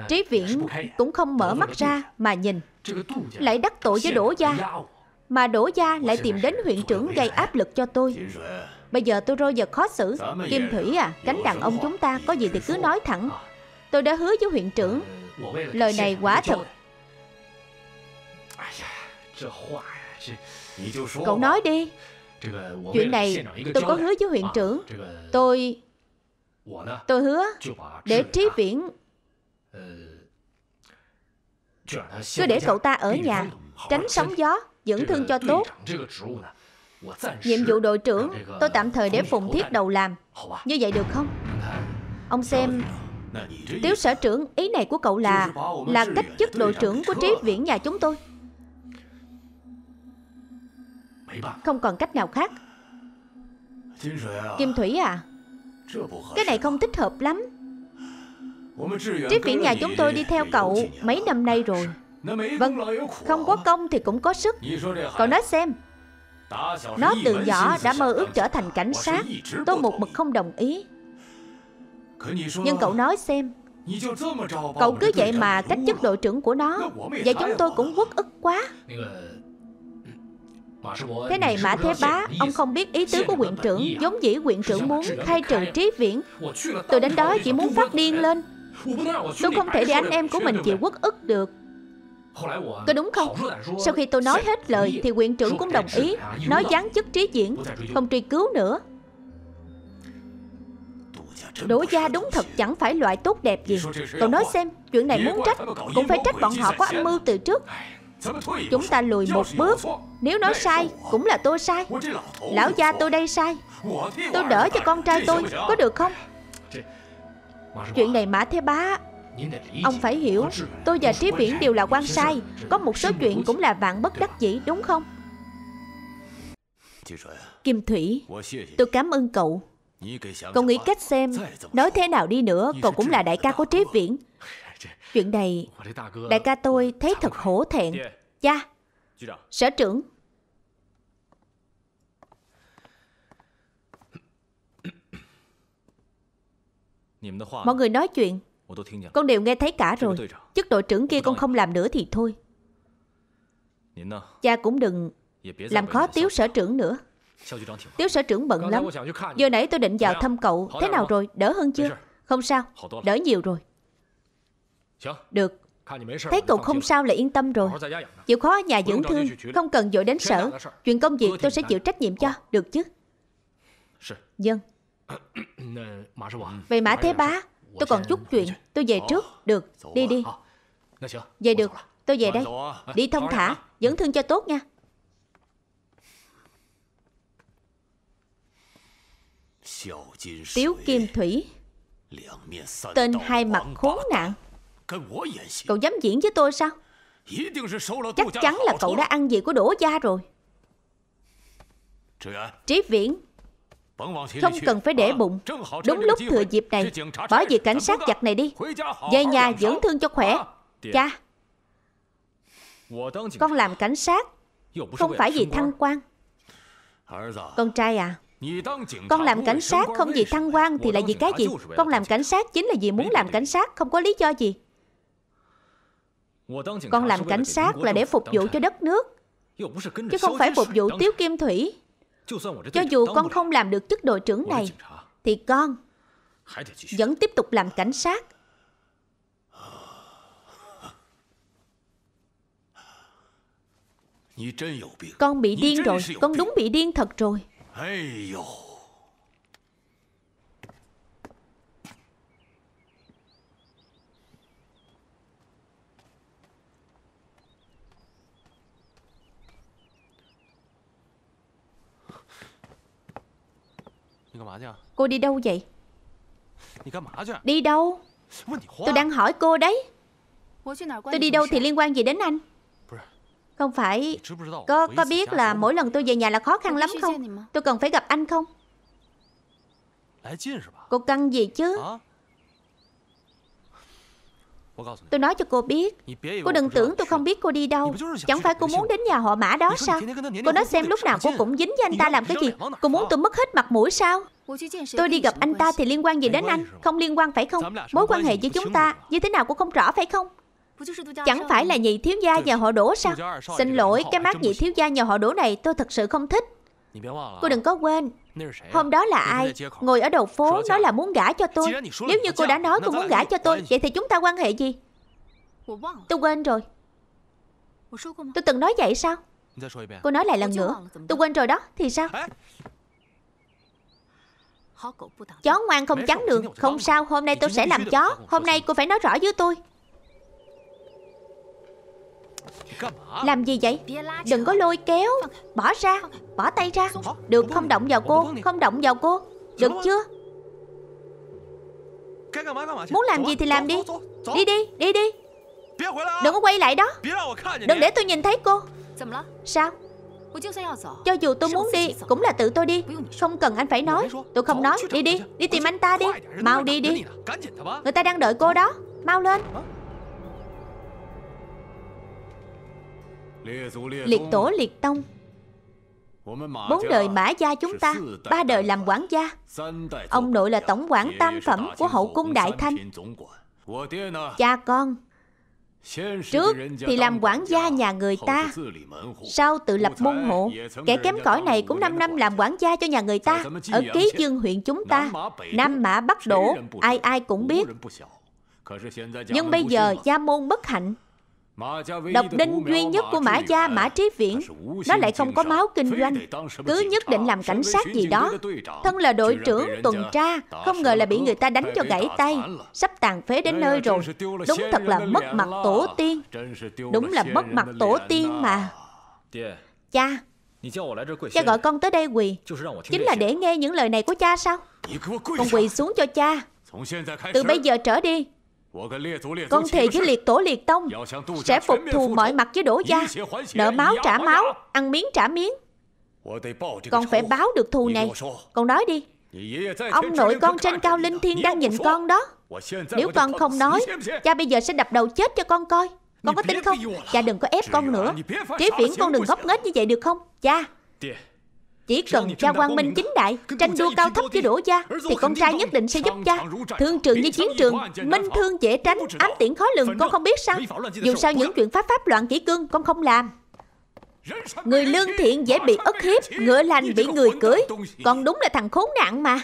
Trí viễn cũng không mở mắt ra mà nhìn. Lại đắc tội với Đỗ Gia. Mà Đỗ Gia lại tìm đến huyện trưởng gây áp lực cho tôi. Bây giờ tôi rơi vào khó xử. Kim Thủy à, cánh đàn ông chúng ta có gì thì cứ nói thẳng. Tôi đã hứa với huyện trưởng. Lời này quả thật Cậu nói đi。Chuyện này tôi có hứa với huyện trưởng。Tôi Tôi hứa Để Trí Viễn Cứ để cậu ta ở nhà Tránh sóng gió Dưỡng thương cho tốt。Nhiệm vụ đội trưởng Tôi tạm thời để Phùng Thiết đầu làm。Như vậy được không? Ông xem Tiếu sở trưởng Ý này của cậu là Là cách chức đội trưởng của Trí Viễn nhà chúng tôi Không còn cách nào khác. Kim Thủy à Cái này không thích hợp lắm. Trí viện nhà chúng tôi đi theo cậu mấy năm nay rồi. Vâng, không có công thì cũng có sức. Cậu nói xem. Nó từ nhỏ đã mơ ước trở thành cảnh sát. Tôi một mực không đồng ý. Nhưng cậu nói xem. Cậu cứ vậy mà cách chức đội trưởng của nó. Vậy chúng tôi cũng uất ức quá Thế này Mã Thế Bá Ông không biết ý tứ của huyện trưởng Giống dĩ huyện trưởng muốn khai trừ trí viễn. Tôi đến đó chỉ muốn phát điên lên. Tôi không thể để anh em của mình chịu quất ức được. Có đúng không? Sau khi tôi nói hết lời Thì huyện trưởng cũng đồng ý Nói gián chức trí diễn Không truy cứu nữa. Đỗ gia đúng thật chẳng phải loại tốt đẹp gì. Cậu nói xem Chuyện này muốn trách Cũng phải trách bọn họ có âm mưu từ trước Chúng ta lùi một bước. Nếu nói sai, Cũng là tôi sai. Lão gia tôi đây sai. Tôi đỡ cho con trai tôi, Có được không? Chuyện này Mã Thế Bá, Ông phải hiểu. Tôi và Trí Viễn đều là quan sai. Có một số chuyện cũng là vạn bất đắc dĩ, đúng không? Kim Thủy, Tôi cảm ơn cậu. Cậu nghĩ cách xem, Nói thế nào đi nữa, Cậu cũng là đại ca của Trí Viễn. Chuyện này Đại ca tôi thấy thật hổ thẹn. Cha. Sở trưởng. Mọi người nói chuyện. Con đều nghe thấy cả rồi. Chức đội trưởng kia con không làm nữa thì thôi. Cha cũng đừng làm khó tiếu sở trưởng nữa. Tiếu sở trưởng bận lắm. Giờ nãy tôi định vào thăm cậu. Thế nào rồi, đỡ hơn chưa? Không sao, đỡ nhiều rồi Được。Thấy cậu không sao là yên tâm rồi。Chịu khó ở nhà dưỡng thương Không cần dội đến sở Chuyện công việc tôi sẽ chịu trách nhiệm cho Được chứ？Dân Về Mã Thế Bá Tôi còn chút chuyện Tôi về trước Được, đi đi。Về được, tôi về đây。Đi thông thả, dưỡng thương cho tốt nha Tiếu Kim Thủy Tên hai mặt khốn nạn Cậu dám diễn với tôi sao? Chắc chắn là cậu đã ăn gì của đổ gia rồi. Trí Viễn Không cần phải để bụng. Đúng lúc thừa dịp này Bỏ việc cảnh sát giặc này đi. Về nhà dưỡng thương cho khỏe. Cha. Con làm cảnh sát Không phải vì thăng quan. Con trai à con làm cảnh sát không vì thăng quan thì là vì cái gì? Con làm cảnh sát chính là vì muốn làm cảnh sát, không có lý do gì. Con làm cảnh sát là để phục vụ cho đất nước, chứ không phải phục vụ Tiếu Kim Thủy. Cho dù con không làm được chức đội trưởng này, thì con vẫn tiếp tục làm cảnh sát. Con bị điên rồi, con đúng bị điên thật rồi.！Cô đi đâu vậy? Đi đâu? Tôi đang hỏi cô đấy. Tôi đi đâu thì liên quan gì đến anh? Không phải Có có biết là mỗi lần tôi về nhà là khó khăn lắm không? Tôi cần phải gặp anh không? Cô căng gì chứ Tôi nói cho cô biết. Cô đừng tưởng tôi không biết cô đi đâu. Chẳng phải cô muốn đến nhà họ mã đó sao? Cô nói xem lúc nào cô cũng dính với anh ta làm cái gì? Cô muốn tôi mất hết mặt mũi sao? Tôi đi gặp anh ta thì liên quan gì đến anh? Không liên quan phải không? Mối quan hệ giữa chúng ta Như thế nào cô không rõ phải không? Chẳng phải là nhị thiếu gia nhà họ đổ sao? Xin lỗi cái mát nhị thiếu gia nhà họ đổ này tôi thật sự không thích. Cô đừng có quên Hôm đó là ai? Ngồi ở đầu phố nói là muốn gả cho tôi. Nếu như cô đã nói cô muốn gả cho tôi Vậy thì chúng ta quan hệ gì? Tôi quên rồi. Tôi từng nói vậy sao? Cô nói lại lần nữa. Tôi quên rồi đó Thì sao? Chó ngoan không trắng đường Không sao hôm nay tôi sẽ làm chó. Hôm nay cô phải nói rõ với tôi làm gì vậy? Đừng có lôi kéo. Bỏ ra. Bỏ tay ra. Được, không động vào cô. Không động vào cô. Được chưa? Muốn làm gì thì làm đi. Đi đi Đi đi. Đừng có quay lại đó. Đừng để tôi nhìn thấy cô. Sao? Cho dù tôi muốn đi, Cũng là tự tôi đi. Không cần anh phải nói. Tôi không nói. Đi đi Đi tìm anh ta đi. Mau đi đi. Người ta đang đợi cô đó. Mau lên. Liệt tổ liệt tông. Bốn đời mã gia chúng ta Ba đời làm quản gia. Ông nội là tổng quản tam phẩm Của hậu cung Đại Thanh. Cha con Trước thì làm quản gia nhà người ta Sau tự lập môn hộ. Kẻ kém cỏi này cũng 5 năm làm quản gia cho nhà người ta. Ở ký dương huyện chúng ta Nam Mã Bắc Đổ Ai ai cũng biết. Nhưng bây giờ gia môn bất hạnh Độc đinh duy nhất của Mã Gia, Mã Trí Viễn, Nó lại không có máu kinh doanh. Cứ nhất định làm cảnh sát gì đó. Thân là đội trưởng tuần tra, Không ngờ là bị người ta đánh cho gãy tay. Sắp tàn phế đến nơi rồi. Đúng thật là mất mặt tổ tiên. Đúng là mất mặt tổ tiên mà. Cha Cha gọi con tới đây quỳ. Chính là để nghe những lời này của cha sao? Con quỳ xuống cho cha. Từ bây giờ trở đi con thề với liệt tổ liệt tông Sẽ phục thù mọi mặt với đổ gia Nợ máu trả máu Ăn miếng trả miếng. Con phải báo được thù này. Con nói đi. Ông nội con trên cao linh thiên đang nhìn con đó. Nếu con không nói Cha bây giờ sẽ đập đầu chết cho con coi. Con có tin không? Cha đừng có ép con nữa. Trí viễn con đừng ngốc nghếch như vậy được không? Cha chỉ cần cha quang minh chính đại Tranh đua cao thấp với đổ gia Thì con trai nhất định sẽ giúp cha. Thương trường như chiến trường Minh thương dễ tránh Ám tiễn khó lường con không biết sao. Dù sao những chuyện pháp pháp loạn kỹ cương con không làm. Người lương thiện dễ bị ức hiếp Ngựa lành bị người cưới. Còn đúng là thằng khốn nạn mà.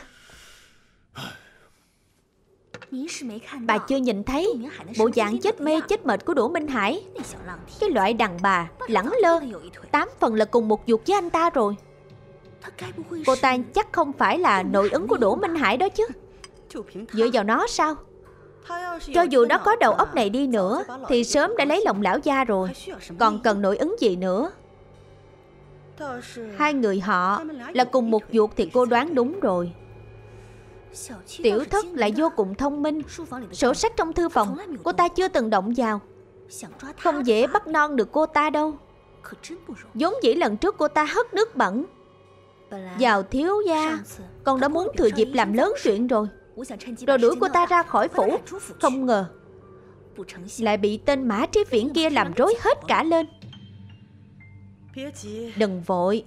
Bà chưa nhìn thấy Bộ dạng chết mê chết mệt của Đỗ Minh Hải. Cái loại đàn bà Lẳng lơ Tám phần là cùng một ruột với anh ta rồi Cô ta chắc không phải là nội ứng của Đỗ Minh Hải đó chứ. Dựa vào nó sao? Cho dù nó có đầu óc này đi nữa, Thì sớm đã lấy lòng lão gia rồi. Còn cần nội ứng gì nữa? Hai người họ là cùng một ruột thì cô đoán đúng rồi. Tiểu thất lại vô cùng thông minh. Sổ sách trong thư phòng, Cô ta chưa từng động vào. Không dễ bắt non được cô ta đâu. Vốn dĩ lần trước cô ta hất nước bẩn vào thiếu gia Con đã muốn thừa dịp làm lớn chuyện rồi. Rồi đuổi cô ta ra khỏi phủ. Không ngờ Lại bị tên mã trí viễn kia làm rối hết cả lên. Đừng vội.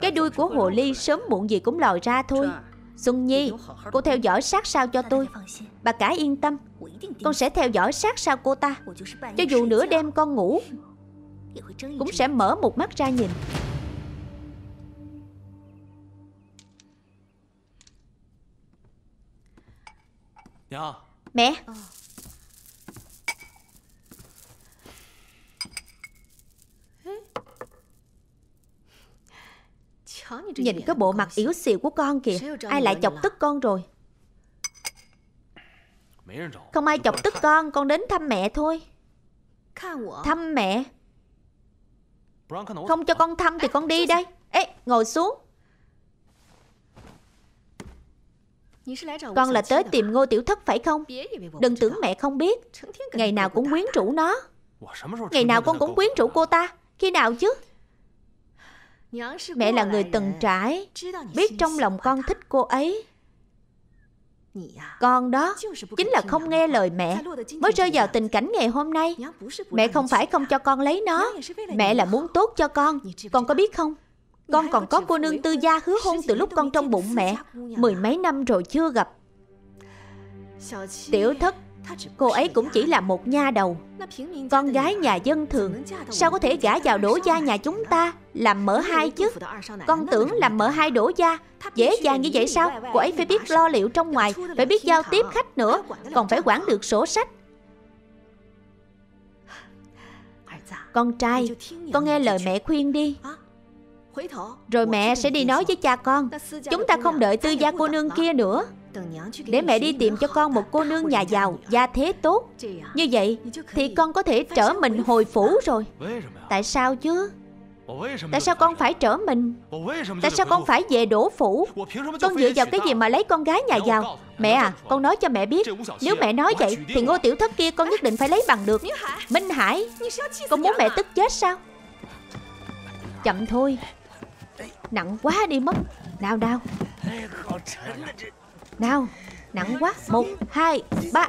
Cái đuôi của hồ ly sớm muộn gì cũng lòi ra thôi. Xuân Nhi Cô theo dõi sát sao cho tôi. Bà cả yên tâm Con sẽ theo dõi sát sao cô ta. Cho dù nửa đêm con ngủ Cũng sẽ mở một mắt ra nhìn Mẹ. Nhìn cái bộ mặt yếu xìu của con kìa. Ai lại chọc tức con rồi? Không ai chọc tức con Con đến thăm mẹ thôi. Thăm mẹ. Không cho con thăm thì con đi đây. Ê ngồi xuống Con là tới tìm ngô tiểu thất phải không? Đừng tưởng mẹ không biết. Ngày nào cũng quyến rũ nó. Ngày nào con cũng quyến rũ cô ta. Khi nào chứ? Mẹ là người từng trải. Biết trong lòng con thích cô ấy. Con đó Chính là không nghe lời mẹ Mới rơi vào tình cảnh ngày hôm nay Mẹ không phải không cho con lấy nó Mẹ là muốn tốt cho con Con có biết không con còn có cô nương tư gia hứa hôn từ lúc con trong bụng mẹ, Mười mấy năm rồi chưa gặp. Tiểu thất, Cô ấy cũng chỉ là một nha đầu. Con gái nhà dân thường, Sao có thể gả vào đổ gia nhà chúng ta, Làm mở hai chứ? Con tưởng làm mở hai đổ gia, Dễ dàng như vậy sao? Cô ấy phải biết lo liệu trong ngoài, Phải biết giao tiếp khách nữa, Còn phải quản được sổ sách. Con trai, Con nghe lời mẹ khuyên đi rồi mẹ sẽ đi nói với cha con. Chúng ta không đợi tư gia cô nương kia nữa. Để mẹ đi tìm cho con một cô nương nhà giàu, Gia thế tốt. Như vậy thì con có thể trở mình hồi phủ rồi. Tại sao chứ? Tại sao con phải trở mình? Tại sao con phải về đổ phủ? Con dựa vào cái gì mà lấy con gái nhà giàu? Mẹ à con nói cho mẹ biết. Nếu mẹ nói vậy, Thì ngô tiểu thất kia con nhất định phải lấy bằng được. Minh Hải, Con muốn mẹ tức chết sao? Chậm thôi. Nặng quá đi mất. Nào nào Nào Nặng quá. Một, Hai, Ba.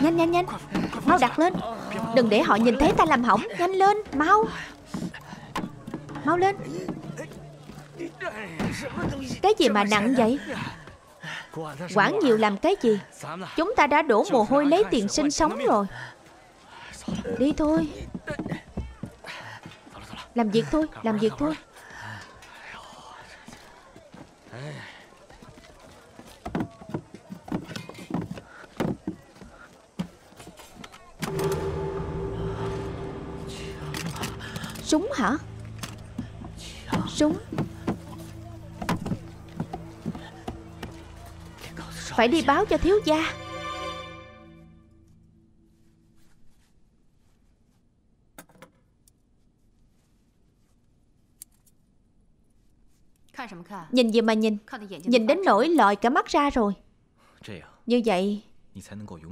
Nhanh nhanh nhanh. Mau đặt lên. Đừng để họ nhìn thấy ta làm hỏng. Nhanh lên, Mau. Mau lên. Cái gì mà nặng vậy? Quản nhiều làm cái gì? Chúng ta đã đổ mồ hôi lấy tiền sinh sống rồi. Đi thôi. Làm việc thôi, Làm việc thôi. Súng hả? Súng. Phải đi báo cho thiếu gia. Nhìn gì mà nhìn? Nhìn đến nỗi lòi cả mắt ra rồi. Như vậy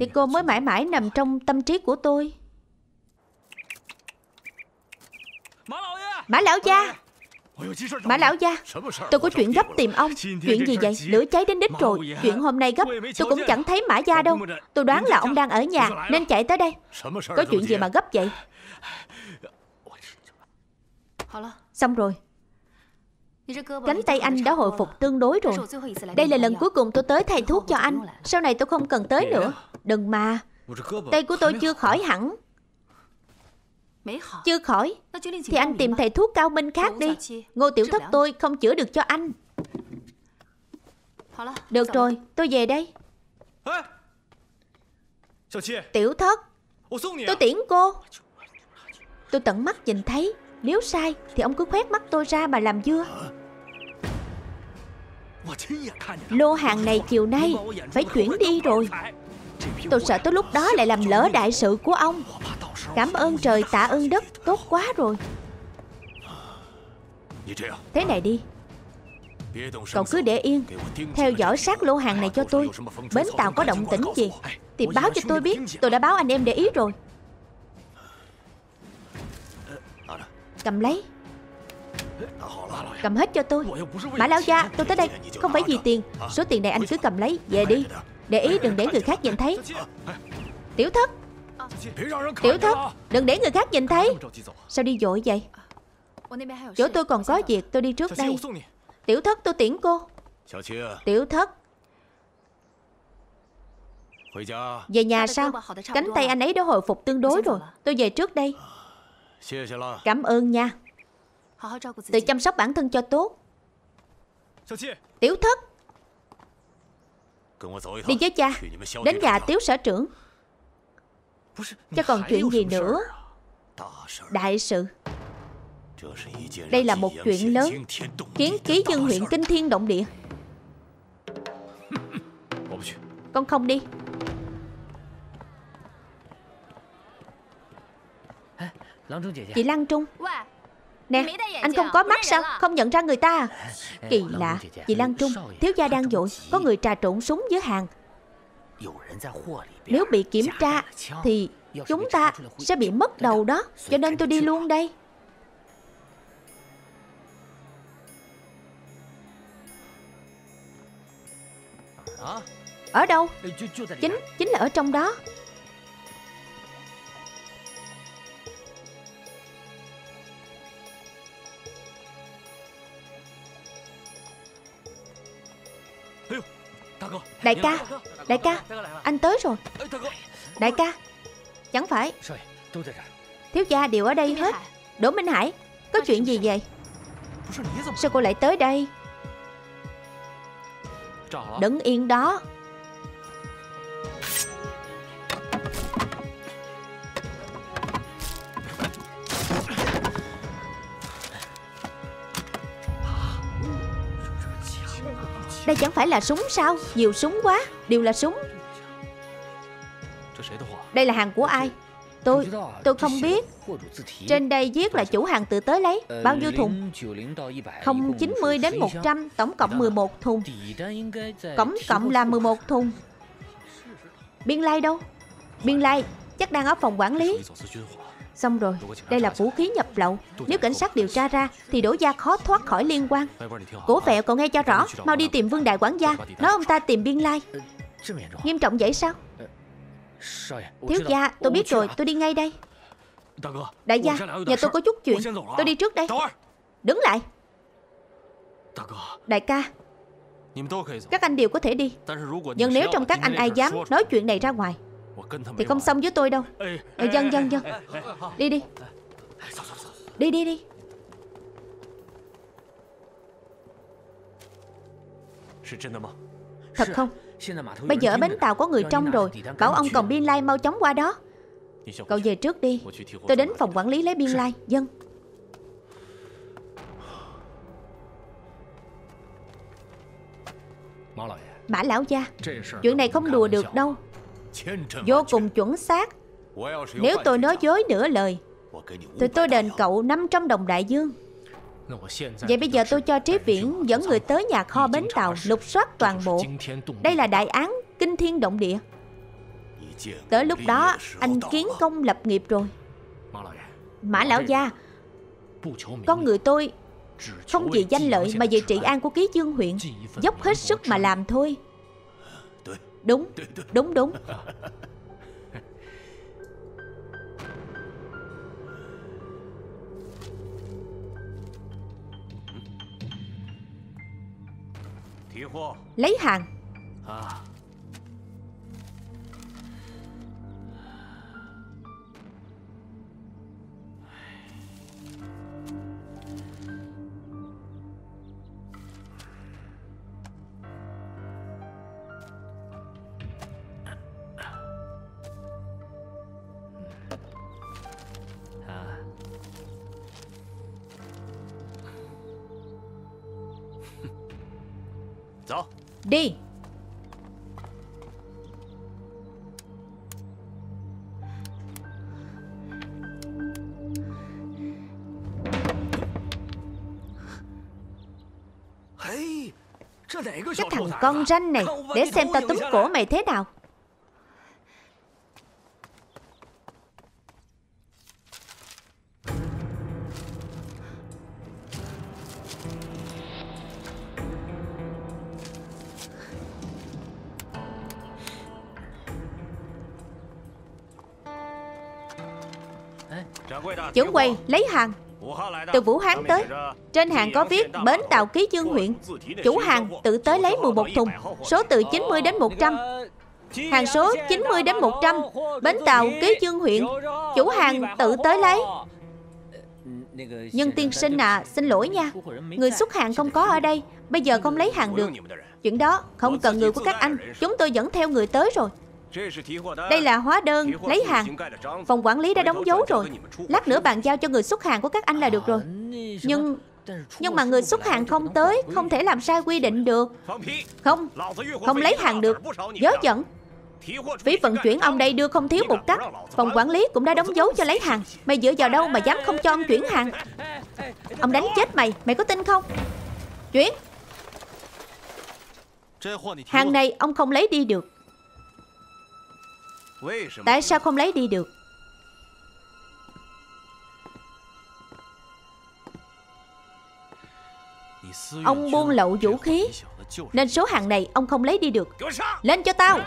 Thì cô mới mãi mãi nằm trong tâm trí của tôi. Mã lão gia! Mã lão gia Tôi có chuyện gấp tìm ông. Chuyện gì vậy? Lửa cháy đến đích rồi. Chuyện hôm nay gấp Tôi cũng chẳng thấy mã gia đâu. Tôi đoán là ông đang ở nhà Nên chạy tới đây. Có chuyện gì mà gấp vậy? Xong rồi Cánh tay anh đã hồi phục tương đối rồi. Đây là lần cuối cùng tôi tới thay thuốc cho anh. Sau này tôi không cần tới nữa. Đừng mà. Tay của tôi chưa khỏi hẳn. Chưa khỏi. Thì anh tìm thầy thuốc cao minh khác đi. Ngô tiểu thất tôi không chữa được cho anh. Được rồi, tôi về đây. Tiểu thất, Tôi tiễn cô. Tôi tận mắt nhìn thấy. Nếu sai, thì ông cứ khoét mắt tôi ra mà làm dưa. Lô hàng này chiều nay Phải chuyển đi rồi. Tôi sợ tới lúc đó lại làm lỡ đại sự của ông. Cảm ơn trời tạ ơn đất, Tốt quá rồi. Thế này đi. Cậu cứ để yên. Theo dõi sát lô hàng này cho tôi. Bến tàu có động tĩnh gì, Thì báo cho tôi biết. Tôi đã báo anh em để ý rồi. Cầm lấy. Cầm hết cho tôi. Mã lão gia, tôi tới đây. Không phải vì tiền. Số tiền này anh cứ cầm lấy. Về đi. Để ý đừng để người khác nhìn thấy. Tiểu thất. Tiểu thất, Đừng để người khác nhìn thấy. Sao đi vội vậy? Chỗ tôi còn có việc, tôi đi trước đây. Tiểu thất, tôi tiễn cô. Tiểu thất. Về nhà sao? Cánh tay anh ấy đã hồi phục tương đối rồi. Tôi về trước đây. Cảm ơn nha. Tự chăm sóc bản thân cho tốt. Tiểu thất. Đi với cha. Đến nhà tiếu sở trưởng. Cho còn chuyện gì nữa? Đại sự. Đây là một chuyện lớn. Khiến ký dân huyện kinh thiên động địa. Con không đi Chị Lăng Trung Nè, anh không có mắt sao? Không nhận ra người ta à? Kỳ lạ, chị Lan Trung, thiếu gia đang dội, có người trà trộn súng dưới hàng. Nếu bị kiểm tra, thì chúng ta sẽ bị mất đầu đó. Cho nên tôi đi luôn đây. Ở đâu? Chính, chính là ở trong đó. Đại ca Đại ca Anh tới rồi. Đại ca Chẳng phải. Thiếu gia đều ở đây hết. Đỗ Minh Hải Có chuyện gì vậy? Sao cô lại tới đây? Đứng yên đó Đây chẳng phải là súng sao? Nhiều súng quá Đều là súng. Đây là hàng của ai? Tôi, tôi không biết. Trên đây viết là chủ hàng tự tới lấy. Bao nhiêu thùng? Không 90 đến 100 Tổng cộng 11 thùng. Tổng cộng là 11 thùng. Biên lai đâu? Biên lai chắc đang ở phòng quản lý. Xong rồi, đây là vũ khí nhập lậu. Nếu cảnh sát điều tra ra Thì đổ gia khó thoát khỏi liên quan. Cổ vẹo cậu nghe cho rõ. Mau đi tìm vương đại quản gia. Nói ông ta tìm biên lai. Nghiêm trọng vậy sao? Thiếu gia, tôi biết rồi, tôi đi ngay đây. Đại gia, nhà tôi có chút chuyện. Tôi đi trước đây. Đứng lại. Đại ca. Các anh đều có thể đi. Nhưng nếu trong các anh ai dám nói chuyện này ra ngoài thì không xong với tôi đâu. Ừ, Dân dân dân. Đi đi. Đi đi đi. Thật không? Bây giờ ở bến tàu có người trong rồi. Bảo ông còn biên lai mau chóng qua đó. Cậu về trước đi. Tôi đến phòng quản lý lấy biên lai. Dân. Mã lão gia Chuyện này không đùa được đâu Vô cùng chuẩn xác. Nếu tôi nói dối nửa lời Thì tôi đền cậu 500 đồng đại dương. Vậy bây giờ tôi cho Trí Viễn dẫn người tới nhà kho bến tàu lục soát toàn bộ. Đây là đại án kinh thiên động địa. Tới lúc đó anh kiến công lập nghiệp rồi. Mã lão gia Con người tôi Không vì danh lợi mà vì trị an của ký dương huyện Dốc hết sức mà làm thôi Đúng, đúng, đúng. Lấy hàng Đi. Cái thằng con ranh này Để xem tao túm cổ mày thế nào Chủ quầy lấy hàng. Từ Vũ Hán tới, Trên hàng có viết Bến Tàu Ký Dương huyện. Chủ hàng tự tới lấy 11 thùng, Số từ 90 đến 100 Hàng số 90 đến 100 Bến Tàu Ký Dương huyện. Chủ hàng tự tới lấy. Nhân tiên sinh à Xin lỗi nha. Người xuất hàng không có ở đây, Bây giờ không lấy hàng được. Chuyện đó không cần người của các anh, Chúng tôi dẫn theo người tới rồi đây là hóa đơn, lấy hàng。Phòng quản lý đã đóng dấu rồi. Lát nữa bàn giao cho người xuất hàng của các anh là được rồi. Nhưng Nhưng mà người xuất hàng không tới Không thể làm sai quy định được. Không Không lấy hàng được. Dớ dẫn Phí vận chuyển ông đây đưa không thiếu một cắt Phòng quản lý cũng đã đóng dấu cho lấy hàng. Mày dựa vào đâu mà dám không cho ông chuyển hàng? Ông đánh chết mày. Mày có tin không? Chuyển. Hàng này ông không lấy đi được Tại sao không lấy đi được Ông buôn lậu vũ khí Nên số hàng này ông không lấy đi được Lên cho tao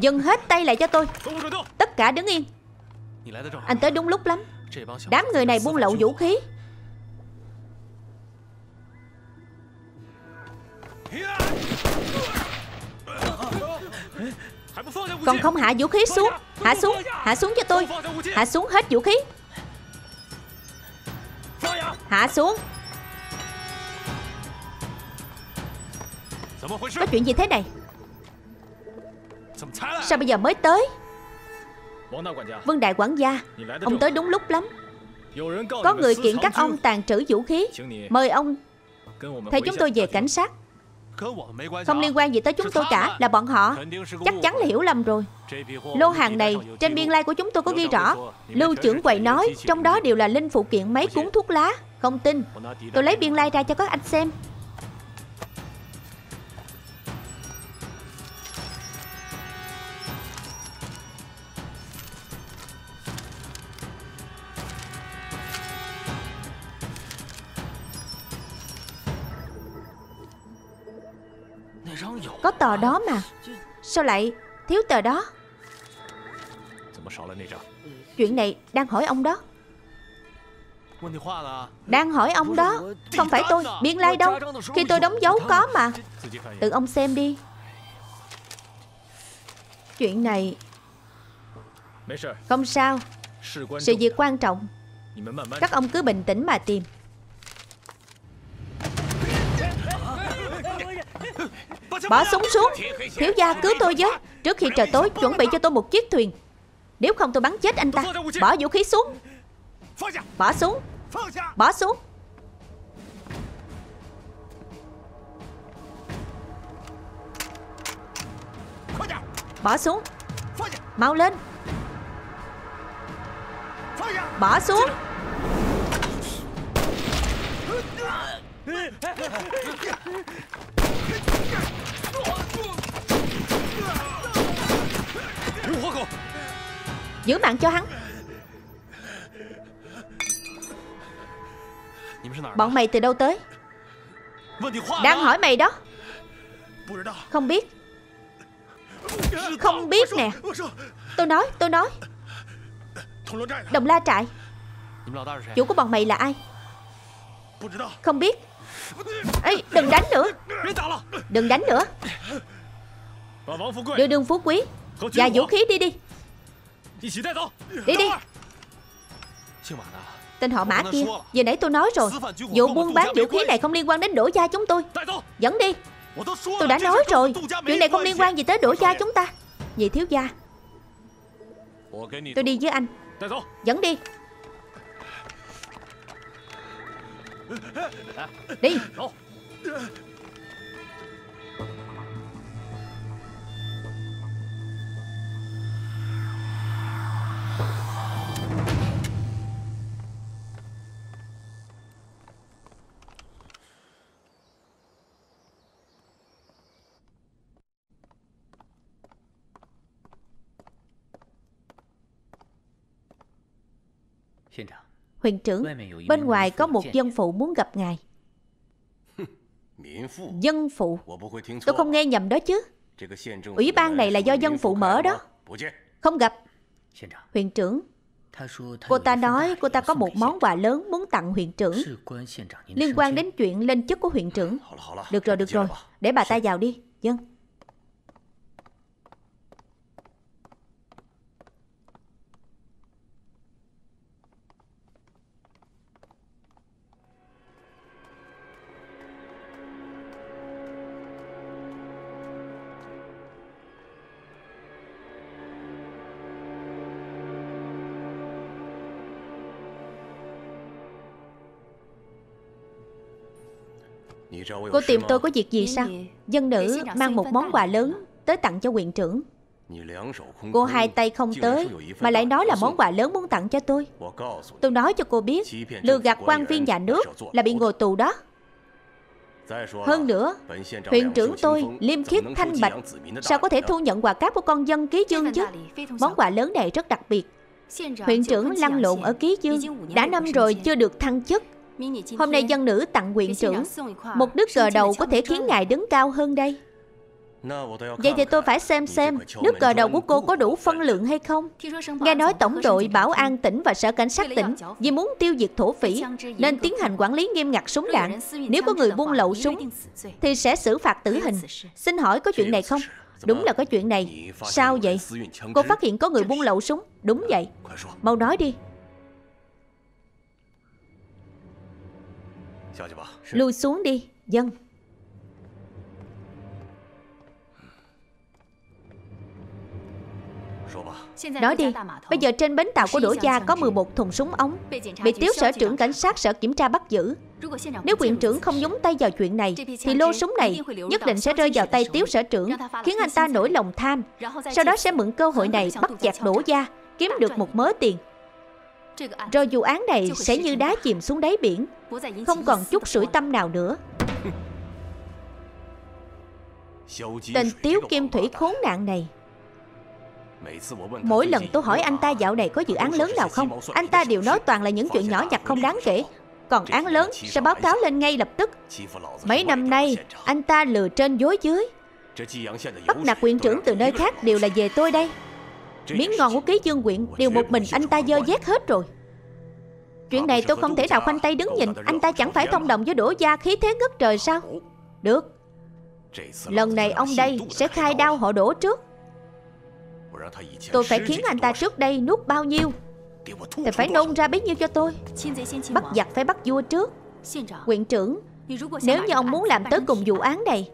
Dừng hết tay lại cho tôi. Tất cả đứng yên. Anh tới đúng lúc lắm. Đám người này buôn lậu vũ khí. Còn không hạ vũ khí xuống. Hạ xuống, hạ xuống cho tôi. Hạ xuống hết vũ khí. Hạ xuống. Có chuyện gì thế này Sao bây giờ mới tới? Vân Đại quản gia Ông tới đúng lúc lắm. Có người kiện các ông tàn trữ vũ khí. Mời ông. Theo chúng tôi về cảnh sát. Không liên quan gì tới chúng tôi cả Là bọn họ. Chắc chắn là hiểu lầm rồi. Lô hàng này Trên biên lai like của chúng tôi có ghi rõ. Lưu trưởng quầy nói Trong đó đều là linh phụ kiện mấy cuốn thuốc lá Không tin. Tôi lấy biên lai like ra cho các anh xem Có tờ đó mà. Sao lại thiếu tờ đó? Chuyện này đang hỏi ông đó. Đang hỏi ông đó. Không phải tôi, Biên lai like đâu. Khi tôi đóng dấu có mà. Tự ông xem đi. Chuyện này Không sao. Sự việc quan trọng. Các ông cứ bình tĩnh mà tìm. Bỏ súng xuống. Thiếu gia cứu tôi với. Trước khi trời tối, chuẩn bị cho tôi một chiếc thuyền. Nếu không tôi bắn chết anh ta. Bỏ vũ khí xuống. Bỏ xuống. Bỏ xuống. Bỏ xuống. Mau lên. Bỏ xuống. Giữ mạng cho hắn. Bọn mày từ đâu tới? Đang hỏi mày đó. Không biết. Không biết nè. Tôi nói tôi nói. Đồng la trại. Chủ của bọn mày là ai? Không biết. Ê, đừng đánh nữa. Đừng đánh nữa. Đưa đường phú quý. Và vũ khí đi đi. Đi đi. Tên họ mã kia Vừa nãy tôi nói rồi. Vụ buôn bán vũ khí này không liên quan đến đổ gia chúng tôi. Dẫn đi. Tôi đã nói rồi. Chuyện này không liên quan gì tới đổ gia chúng ta. Vì thiếu gia. Tôi đi với anh. Dẫn đi. Đi Huyền trưởng Bên ngoài có một dân phụ muốn gặp ngài. Dân phụ? Tôi không nghe nhầm đó chứ. Ủy ban này là do dân phụ mở đó. Không gặp. Huyền trưởng Cô ta nói cô ta có một món quà lớn muốn tặng huyện trưởng. Liên quan đến chuyện lên chức của huyện trưởng. Được rồi, được rồi. Để bà ta vào đi. Dân Cô tìm tôi có việc gì sao? Dân nữ mang một món quà lớn Tới tặng cho huyện trưởng. Cô hai tay không tới Mà lại nói là món quà lớn muốn tặng cho tôi. Tôi nói cho cô biết Lừa gạt quan viên nhà nước Là bị ngồi tù đó. hơn nữa, huyện trưởng tôi liêm khiết thanh bạch Sao có thể thu nhận quà cáp của con dân ký dương chứ? Món quà lớn này rất đặc biệt. Huyện trưởng lăn lộn ở ký dương Đã năm rồi chưa được thăng chức Hôm nay dân nữ tặng huyện trưởng. Một nước cờ đầu có thể khiến ngài đứng cao hơn đây. Vậy thì tôi phải xem xem Nước cờ đầu của cô có đủ phân lượng hay không? Nghe nói tổng đội bảo an tỉnh và sở cảnh sát tỉnh Vì muốn tiêu diệt thổ phỉ Nên tiến hành quản lý nghiêm ngặt súng đạn. Nếu có người buôn lậu súng Thì sẽ xử phạt tử hình Xin hỏi có chuyện này không? Đúng là có chuyện này. Sao vậy? Cô phát hiện có người buôn lậu súng. Đúng vậy. Mau nói đi Lui xuống đi Dân. Nói đi Bây giờ trên bến tàu của Đỗ Gia có 11 thùng súng ống. Bị tiếu sở trưởng cảnh sát sở kiểm tra bắt giữ. Nếu quyện trưởng không nhúng tay vào chuyện này Thì lô súng này nhất định sẽ rơi vào tay tiếu sở trưởng Khiến anh ta nổi lòng tham. Sau đó sẽ mượn cơ hội này bắt chặt Đỗ Gia Kiếm được một mớ tiền rồi vụ án này sẽ như đá chìm xuống đáy biển. Không còn chút sủi tâm nào nữa. Tên Tiếu Kim Thủy khốn nạn này. Mỗi lần tôi hỏi anh ta dạo này có dự án lớn nào không Anh ta đều nói toàn là những chuyện nhỏ nhặt không đáng kể. Còn án lớn sẽ báo cáo lên ngay lập tức. Mấy năm nay anh ta lừa trên dối dưới. Bắt nạt quyện trưởng từ nơi khác đều là về tôi đây Miếng ngon của ký dương quyện Đều một mình anh ta dơ dét hết rồi. Chuyện này tôi không thể nào khoanh tay đứng nhìn, Anh ta chẳng phải thông đồng với đổ gia khí thế ngất trời sao? Được. Lần này ông đây sẽ khai đau họ đổ trước. Tôi phải khiến anh ta trước đây nuốt bao nhiêu? Thì phải nôn ra bấy nhiêu cho tôi? Bắt giặc phải bắt vua trước. Quyện trưởng, Nếu như ông muốn làm tới cùng vụ án này,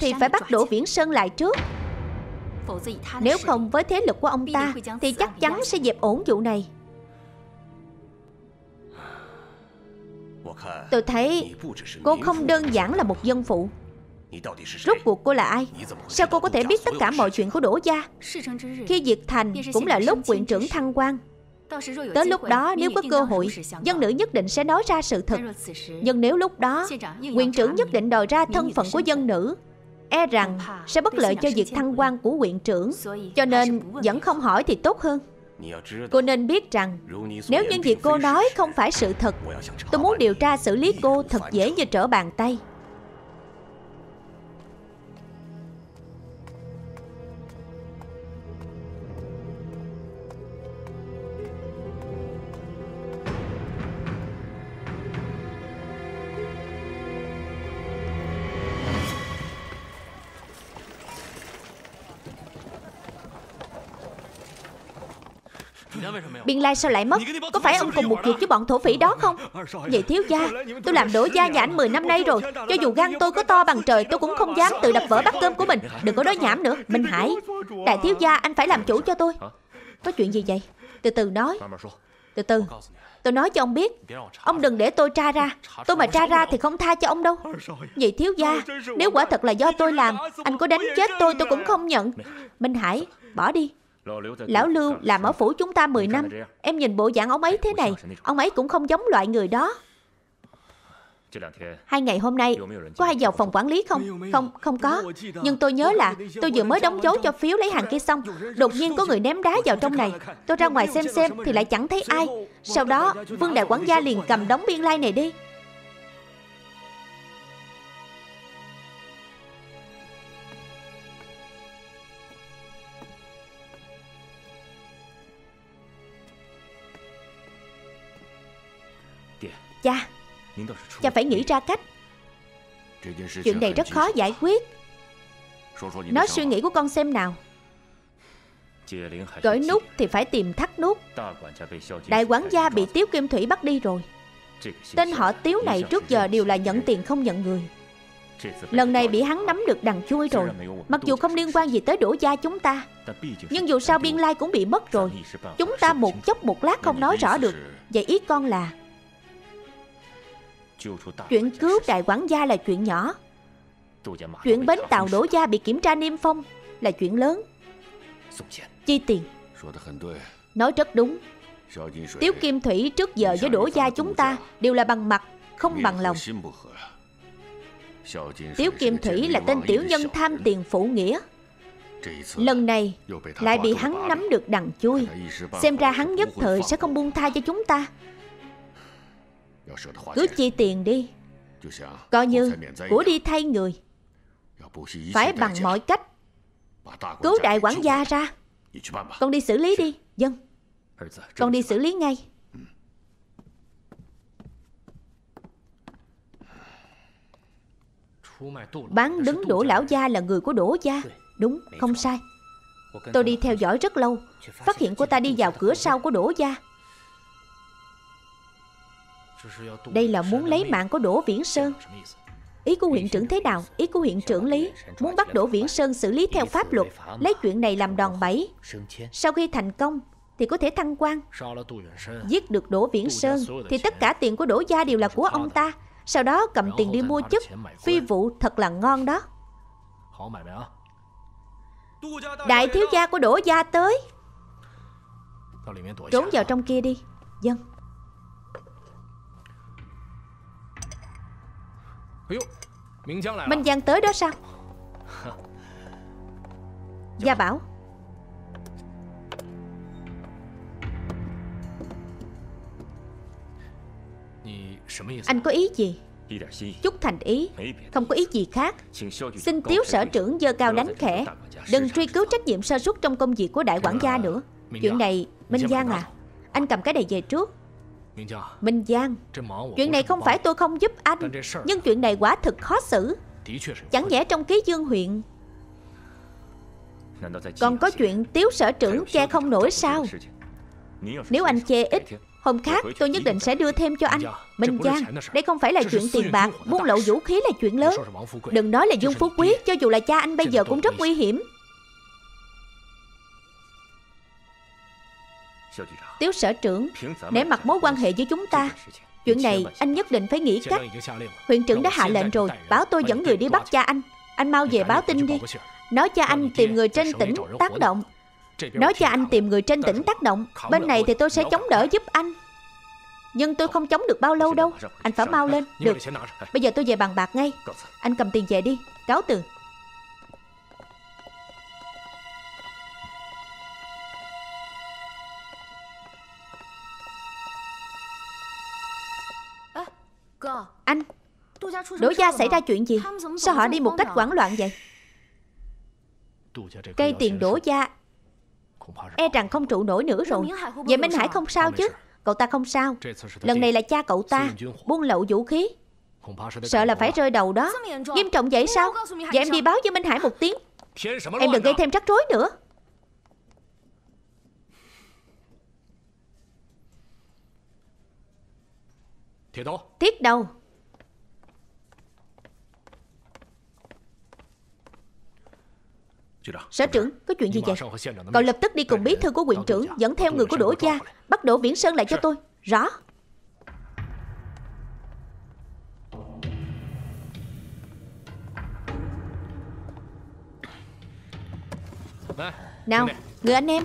Thì phải bắt đổ Viễn Sơn lại trước. Nếu không với thế lực của ông ta Thì chắc chắn sẽ dẹp ổn vụ này. Tôi thấy cô không đơn giản là một dân phụ. Rốt cuộc cô là ai? Sao cô có thể biết tất cả mọi chuyện của Đỗ Gia? Khi diệt thành cũng là lúc quyện trưởng thăng quan. Tới lúc đó nếu có cơ hội Dân nữ nhất định sẽ nói ra sự thật. Nhưng nếu lúc đó Quyện trưởng nhất định đòi ra thân phận của dân nữ E rằng sẽ bất lợi cho việc thăng quan của quyện trưởng Cho nên vẫn không hỏi thì tốt hơn. Cô nên biết rằng Nếu những gì cô nói không phải sự thật Tôi muốn điều tra xử lý cô thật dễ như trở bàn tay Biên lai sao lại mất? Có phải ông cùng một việc với bọn thổ phỉ đó không? Vậy thiếu gia, Tôi làm đổ gia nhà anh 10 năm nay rồi. Cho dù gan tôi có to bằng trời, Tôi cũng không dám tự đập vỡ bát cơm của mình. Đừng có nói nhảm nữa, Minh Hải. Đại thiếu gia, anh phải làm chủ cho tôi. Có chuyện gì vậy? Từ từ nói. Từ từ. Tôi nói cho ông biết. Ông đừng để tôi tra ra. Tôi mà tra ra thì không tha cho ông đâu. Vậy thiếu gia, Nếu quả thật là do tôi làm, Anh có đánh chết tôi tôi cũng không nhận. Minh Hải, Bỏ đi. Lão Lưu làm ở phủ chúng ta 10 năm. Em nhìn bộ dạng ông ấy thế này Ông ấy cũng không giống loại người đó. Hai ngày hôm nay Có ai vào phòng quản lý không? Không, không có. Nhưng tôi nhớ là tôi vừa mới đóng dấu cho phiếu lấy hàng kia xong Đột nhiên có người ném đá vào trong này. Tôi ra ngoài xem xem thì lại chẳng thấy ai. Sau đó Vương Đại quản gia liền cầm đóng biên lai like này đi. Cha Cha phải nghĩ ra cách. Chuyện này rất khó giải quyết. Nói suy nghĩ của con xem nào. Cởi nút thì phải tìm thắt nút. Đại quản gia bị Tiếu Kim Thủy bắt đi rồi. Tên họ Tiếu này trước giờ đều là nhận tiền không nhận người. Lần này bị hắn nắm được đằng chui rồi. Mặc dù không liên quan gì tới đổ gia chúng ta, Nhưng dù sao biên lai cũng bị mất rồi. Chúng ta một chốc một lát không nói rõ được. Vậy ý con là Chuyện cứu đại quản gia là chuyện nhỏ. Chuyện bến tàu đổ gia bị kiểm tra niêm phong Là chuyện lớn. Chi tiền? Nói rất đúng. Tiếu Kim Thủy trước giờ với đổ gia chúng ta Đều là bằng mặt Không bằng lòng. Tiếu Kim Thủy là tên tiểu nhân tham tiền phụ nghĩa. Lần này lại bị hắn nắm được đằng chui. Xem ra hắn nhất thời sẽ không buông tha cho chúng ta cứ chi tiền đi. Coi như của đi thay người. Phải bằng mọi cách. Cứu đại quản gia ra. Con đi xử lý đi. Dân. Con đi xử lý ngay. Bán đứng đổ lão gia là người của đổ gia. Đúng, không sai. Tôi đi theo dõi rất lâu. Phát hiện cô ta đi vào cửa sau của đổ gia đây là muốn lấy mạng của Đỗ Viễn Sơn. Ý của huyện trưởng thế nào? Ý của huyện trưởng Lý. Muốn bắt Đỗ Viễn Sơn xử lý theo pháp luật, Lấy chuyện này làm đòn bẩy. Sau khi thành công, Thì có thể thăng quan. Giết được Đỗ Viễn Sơn, Thì tất cả tiền của Đỗ Gia đều là của ông ta. Sau đó cầm tiền đi mua chức. Phi vụ thật là ngon đó. Đại thiếu gia của Đỗ Gia tới. Trốn vào trong kia đi. Dân. Minh Giang tới đó sao? Gia Bảo. Anh có ý gì? Chút thành ý. Không có ý gì khác. Xin tiếu sở trưởng dơ cao đánh khẽ. Đừng truy cứu trách nhiệm sơ suất trong công việc của đại quản gia nữa. Chuyện này Minh Giang à. Anh cầm cái này về trước Minh Giang Chuyện này không phải tôi không giúp anh Nhưng chuyện này quả thực khó xử. Chẳng nhẽ trong ký dương huyện Còn có chuyện tiếu sở trưởng che không nổi sao? Nếu anh chê ít Hôm khác tôi nhất định sẽ đưa thêm cho anh. Minh Giang Đây không phải là chuyện tiền bạc Buôn lậu vũ khí là chuyện lớn. Đừng nói là Dương Phú Quý Cho dù là cha anh bây giờ cũng rất nguy hiểm Tiếu sở trưởng Để mặc mối quan hệ với chúng ta. Chuyện này anh nhất định phải nghĩ cách Huyện trưởng đã hạ lệnh rồi Báo tôi dẫn người đi bắt cha anh. Anh mau về báo tin đi. Nói cha anh tìm người trên tỉnh tác động. Nói cha anh tìm người trên tỉnh tác động. Bên này thì tôi sẽ chống đỡ giúp anh. Nhưng tôi không chống được bao lâu đâu. Anh phải mau lên. Được. Bây giờ tôi về bàn bạc ngay. Anh cầm tiền về đi. Cáo từ Anh Đỗ gia xảy ra chuyện gì? Sao họ đi một cách hoảng loạn vậy? Cây tiền đổ gia E rằng không trụ nổi nữa rồi. Vậy Minh Hải không sao chứ? Cậu ta không sao. Lần này là cha cậu ta Buôn lậu vũ khí. Sợ là phải rơi đầu đó. Nghiêm trọng vậy sao? Vậy em đi báo với Minh Hải một tiếng. Em đừng gây thêm rắc rối nữa Thiết đâu? Sở trưởng, có chuyện gì vậy? Cậu lập tức đi cùng bí thư của huyện trưởng Dẫn theo người của Đỗ Gia Bắt Đỗ Viễn Sơn lại cho tôi. Rõ. Nào, người anh em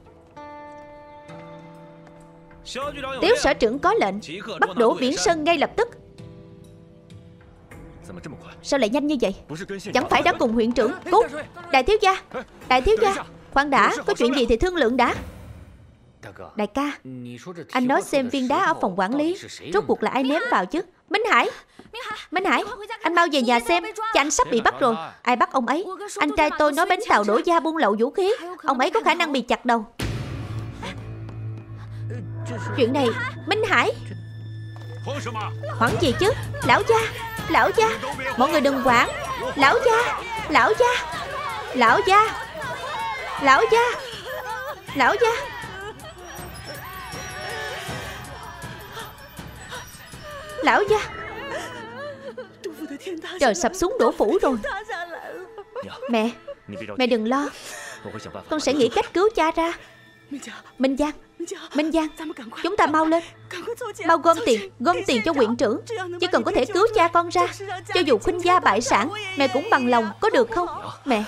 Tiếu sở trưởng có lệnh Bắt đổ Viễn Sơn ngay lập tức. Sao lại nhanh như vậy? Chẳng phải đã cùng huyện trưởng Cút. Đại thiếu gia Đại thiếu gia Khoan đã Có chuyện gì thì thương lượng đã. Đại ca Anh nói xem viên đá ở phòng quản lý. Rốt cuộc là ai ném vào chứ? Minh Hải. Minh Hải. Anh mau về nhà xem. Cha anh sắp bị bắt rồi. Ai bắt ông ấy? Anh trai tôi nói bến tàu đổ gia buôn lậu vũ khí. Ông ấy có khả năng bị chặt đầu Chuyện này, Minh Hải. Hoảng gì chứ? Lão gia Lão gia. Mọi người đừng quản Lão gia Lão gia. Lão gia Lão gia Lão gia. Lão gia. Trời, sập xuống đổ phủ rồi. Mẹ Mẹ đừng lo. Con sẽ nghĩ cách cứu cha ra. Minh Giang. Minh Giang. Chúng ta mau lên. Mau gom tiền Gom tiền cho huyện trưởng Chỉ cần có thể cứu cha con ra. Cho dù khuynh gia bại sản Mẹ cũng bằng lòng Có được không? Mẹ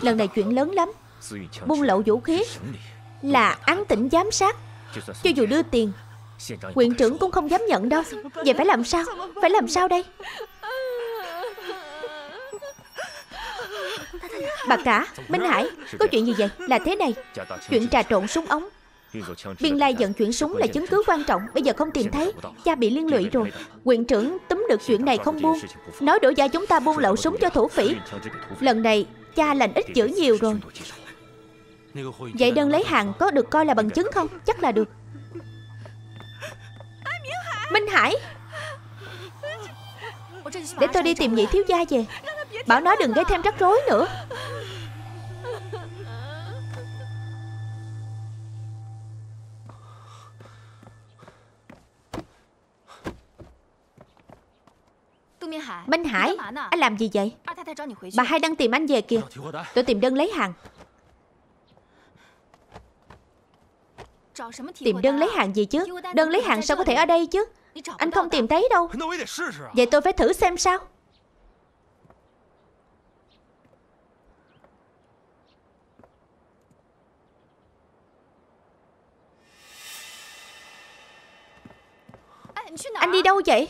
Lần này chuyện lớn lắm. Buôn lậu vũ khí Là án tỉnh giám sát. Cho dù đưa tiền Huyện trưởng cũng không dám nhận đâu. Vậy phải làm sao? Phải làm sao đây Bà cả Minh Hải Có chuyện gì vậy Là thế này Chuyện trà trộn súng ống Biên Lai dẫn chuyển súng là chứng cứ quan trọng Bây giờ không tìm thấy Cha bị liên lụy rồi Quyện trưởng túm được chuyện này không buông Nói đổ gia chúng ta buông lậu súng cho thổ phỉ Lần này cha lành ít chữ nhiều rồi Vậy đơn lấy hàng có được coi là bằng chứng không Chắc là được Minh Hải Để tôi đi tìm nhị thiếu gia về Bảo nó đừng gây thêm rắc rối nữa. Minh Hải, Anh làm gì vậy? Bà hai đang tìm anh về kìa. Tôi tìm đơn lấy hàng. Tìm đơn lấy hàng gì chứ? Đơn lấy hàng sao có thể ở đây chứ? Anh không tìm thấy đâu. Vậy tôi phải thử xem sao. Anh đi đâu vậy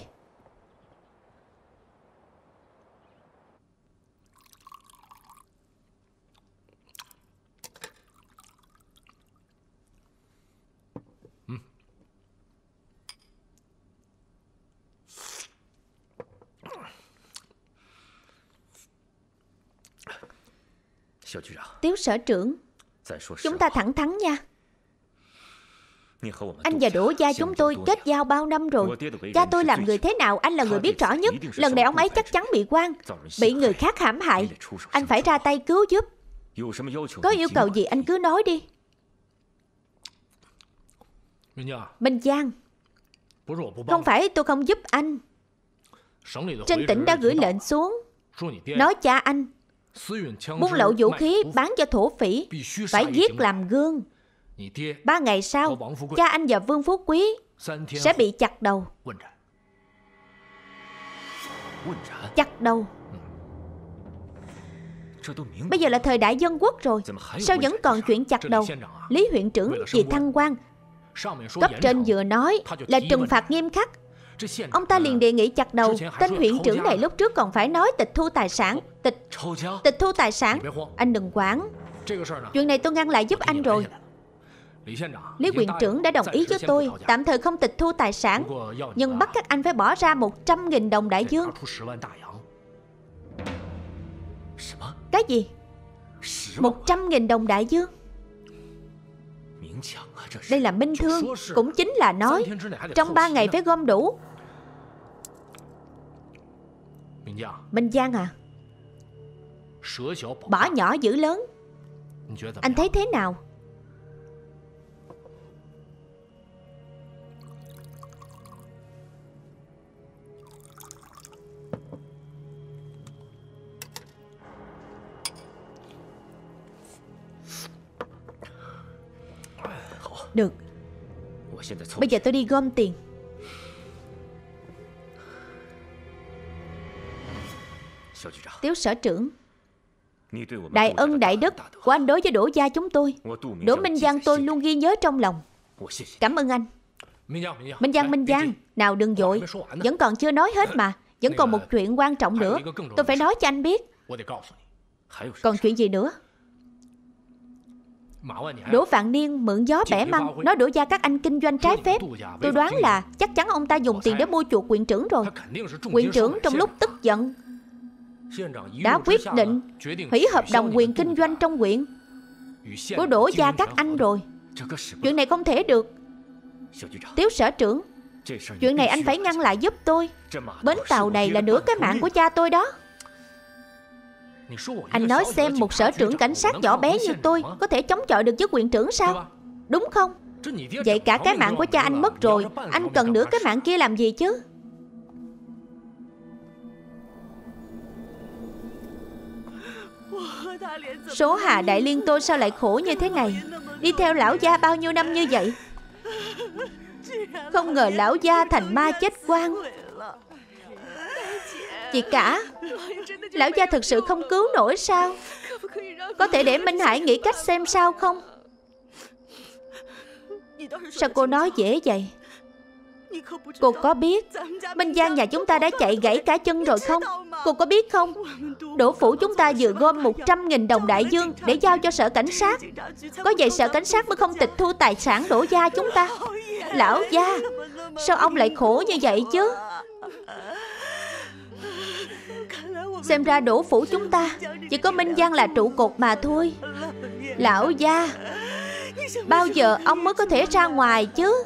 Tiếu sở trưởng Chúng ta thẳng thắn nha Anh và Đỗ Gia chúng tôi kết giao bao năm rồi. Cha tôi làm người thế nào Anh là người biết rõ nhất. Lần này ông ấy chắc chắn bị quan. Bị người khác hãm hại. Anh phải ra tay cứu giúp. Có yêu cầu gì anh cứ nói đi. Minh Giang. Không phải tôi không giúp anh. Trên tỉnh đã gửi lệnh xuống. Nói cha anh. Buôn lậu vũ khí bán cho thổ phỉ. Phải giết làm gương Ba ngày sau Cha anh và Vương Phú Quý Sẽ bị chặt đầu. Chặt đầu. Bây giờ là thời đại dân quốc rồi. Sao vẫn còn chuyện chặt đầu? Lý huyện trưởng vì thăng quan. Cấp trên vừa nói là trừng phạt nghiêm khắc. Ông ta liền đề nghị chặt đầu. Tên huyện trưởng này lúc trước còn phải nói tịch thu tài sản. Tịch tịch thu tài sản. Anh đừng quản. Chuyện này tôi ngăn lại giúp anh rồi Lý huyện trưởng đã đồng ý với tôi Tạm thời không tịch thu tài sản Nhưng bắt các anh phải bỏ ra 100.000 đồng đại dương. Cái gì? 100.000 đồng đại dương. Đây là minh thương Cũng chính là nói Trong 3 ngày phải gom đủ. Minh Giang. À? Bỏ nhỏ giữ lớn. Anh thấy thế nào Được. Bây giờ tôi đi gom tiền. Tiếu sở trưởng, Đại ân đại đức của anh đối với Đỗ Gia chúng tôi. Đỗ Minh Giang tôi luôn ghi nhớ trong lòng. Cảm ơn anh. Minh Giang Minh Giang, Nào đừng dội. Vẫn còn chưa nói hết mà. Vẫn còn một chuyện quan trọng nữa. Tôi phải nói cho anh biết. Còn chuyện gì nữa? Đỗ Vạn Niên mượn gió bẻ măng Nói đổ gia các anh kinh doanh trái phép. Tôi đoán là chắc chắn ông ta dùng tiền để mua chuộc quyền trưởng rồi. Quyền trưởng trong lúc tức giận. Đã quyết định hủy hợp đồng quyền kinh doanh trong huyện Của đổ gia các anh rồi. Chuyện này không thể được. Tiếu sở trưởng Chuyện này anh phải ngăn lại giúp tôi. Bến tàu này là nửa cái mạng của cha tôi đó anh nói xem một sở trưởng cảnh sát nhỏ bé như tôi Có thể chống chọi được với quyền trưởng sao? Đúng không? Vậy cả cái mạng của cha anh mất rồi. Anh cần nửa cái mạng kia làm gì chứ? Số Hà Đại Liên tôi sao lại khổ như thế này? Đi theo lão gia bao nhiêu năm như vậy? Không ngờ lão gia thành ma chết quan Chị cả. Lão gia thực sự không cứu nổi sao? Có thể để Minh Hải nghĩ cách xem sao không? Sao cô nói dễ vậy? Cô có biết Minh Giang nhà chúng ta đã chạy gãy cả chân rồi không? Cô có biết không? Đỗ phủ chúng ta vừa gom 100.000 đồng đại dương Để giao cho sở cảnh sát. Có vậy sở cảnh sát mới không tịch thu tài sản đổ gia chúng ta. Lão gia, Sao ông lại khổ như vậy chứ? Xem ra đổ phủ chúng ta Chỉ có Minh Giang là trụ cột mà thôi. Lão gia Bao giờ ông mới có thể ra ngoài chứ?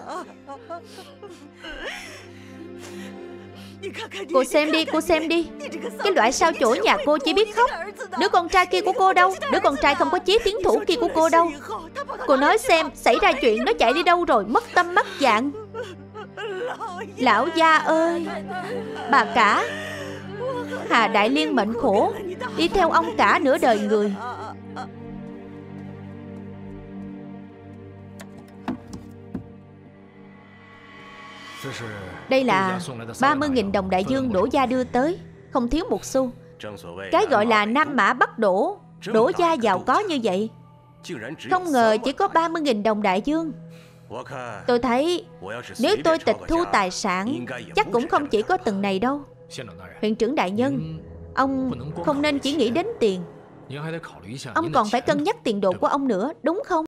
Cô xem đi, cô xem đi. Cái loại sao chổi nhà cô chỉ biết khóc. Đứa con trai kia của cô đâu? Đứa con trai không có chí tiến thủ kia của cô đâu. Cô nói xem Xảy ra chuyện nó chạy đi đâu rồi Mất tâm mất dạng. Lão gia ơi Bà cả. Hà Đại Liên mệnh khổ, Đi theo ông cả nửa đời người. Đây là 30.000 đồng đại dương đổ gia đưa tới, Không thiếu một xu. Cái gọi là Nam Mã Bắc Đổ Đổ gia giàu có như vậy. Không ngờ chỉ có 30.000 đồng đại dương. Tôi thấy, Nếu tôi tịch thu tài sản, Chắc cũng không chỉ có từng này đâu. Huyện trưởng đại nhân Ông không nên chỉ nghĩ đến tiền。Ông còn phải cân nhắc tiền độ của ông nữa Đúng không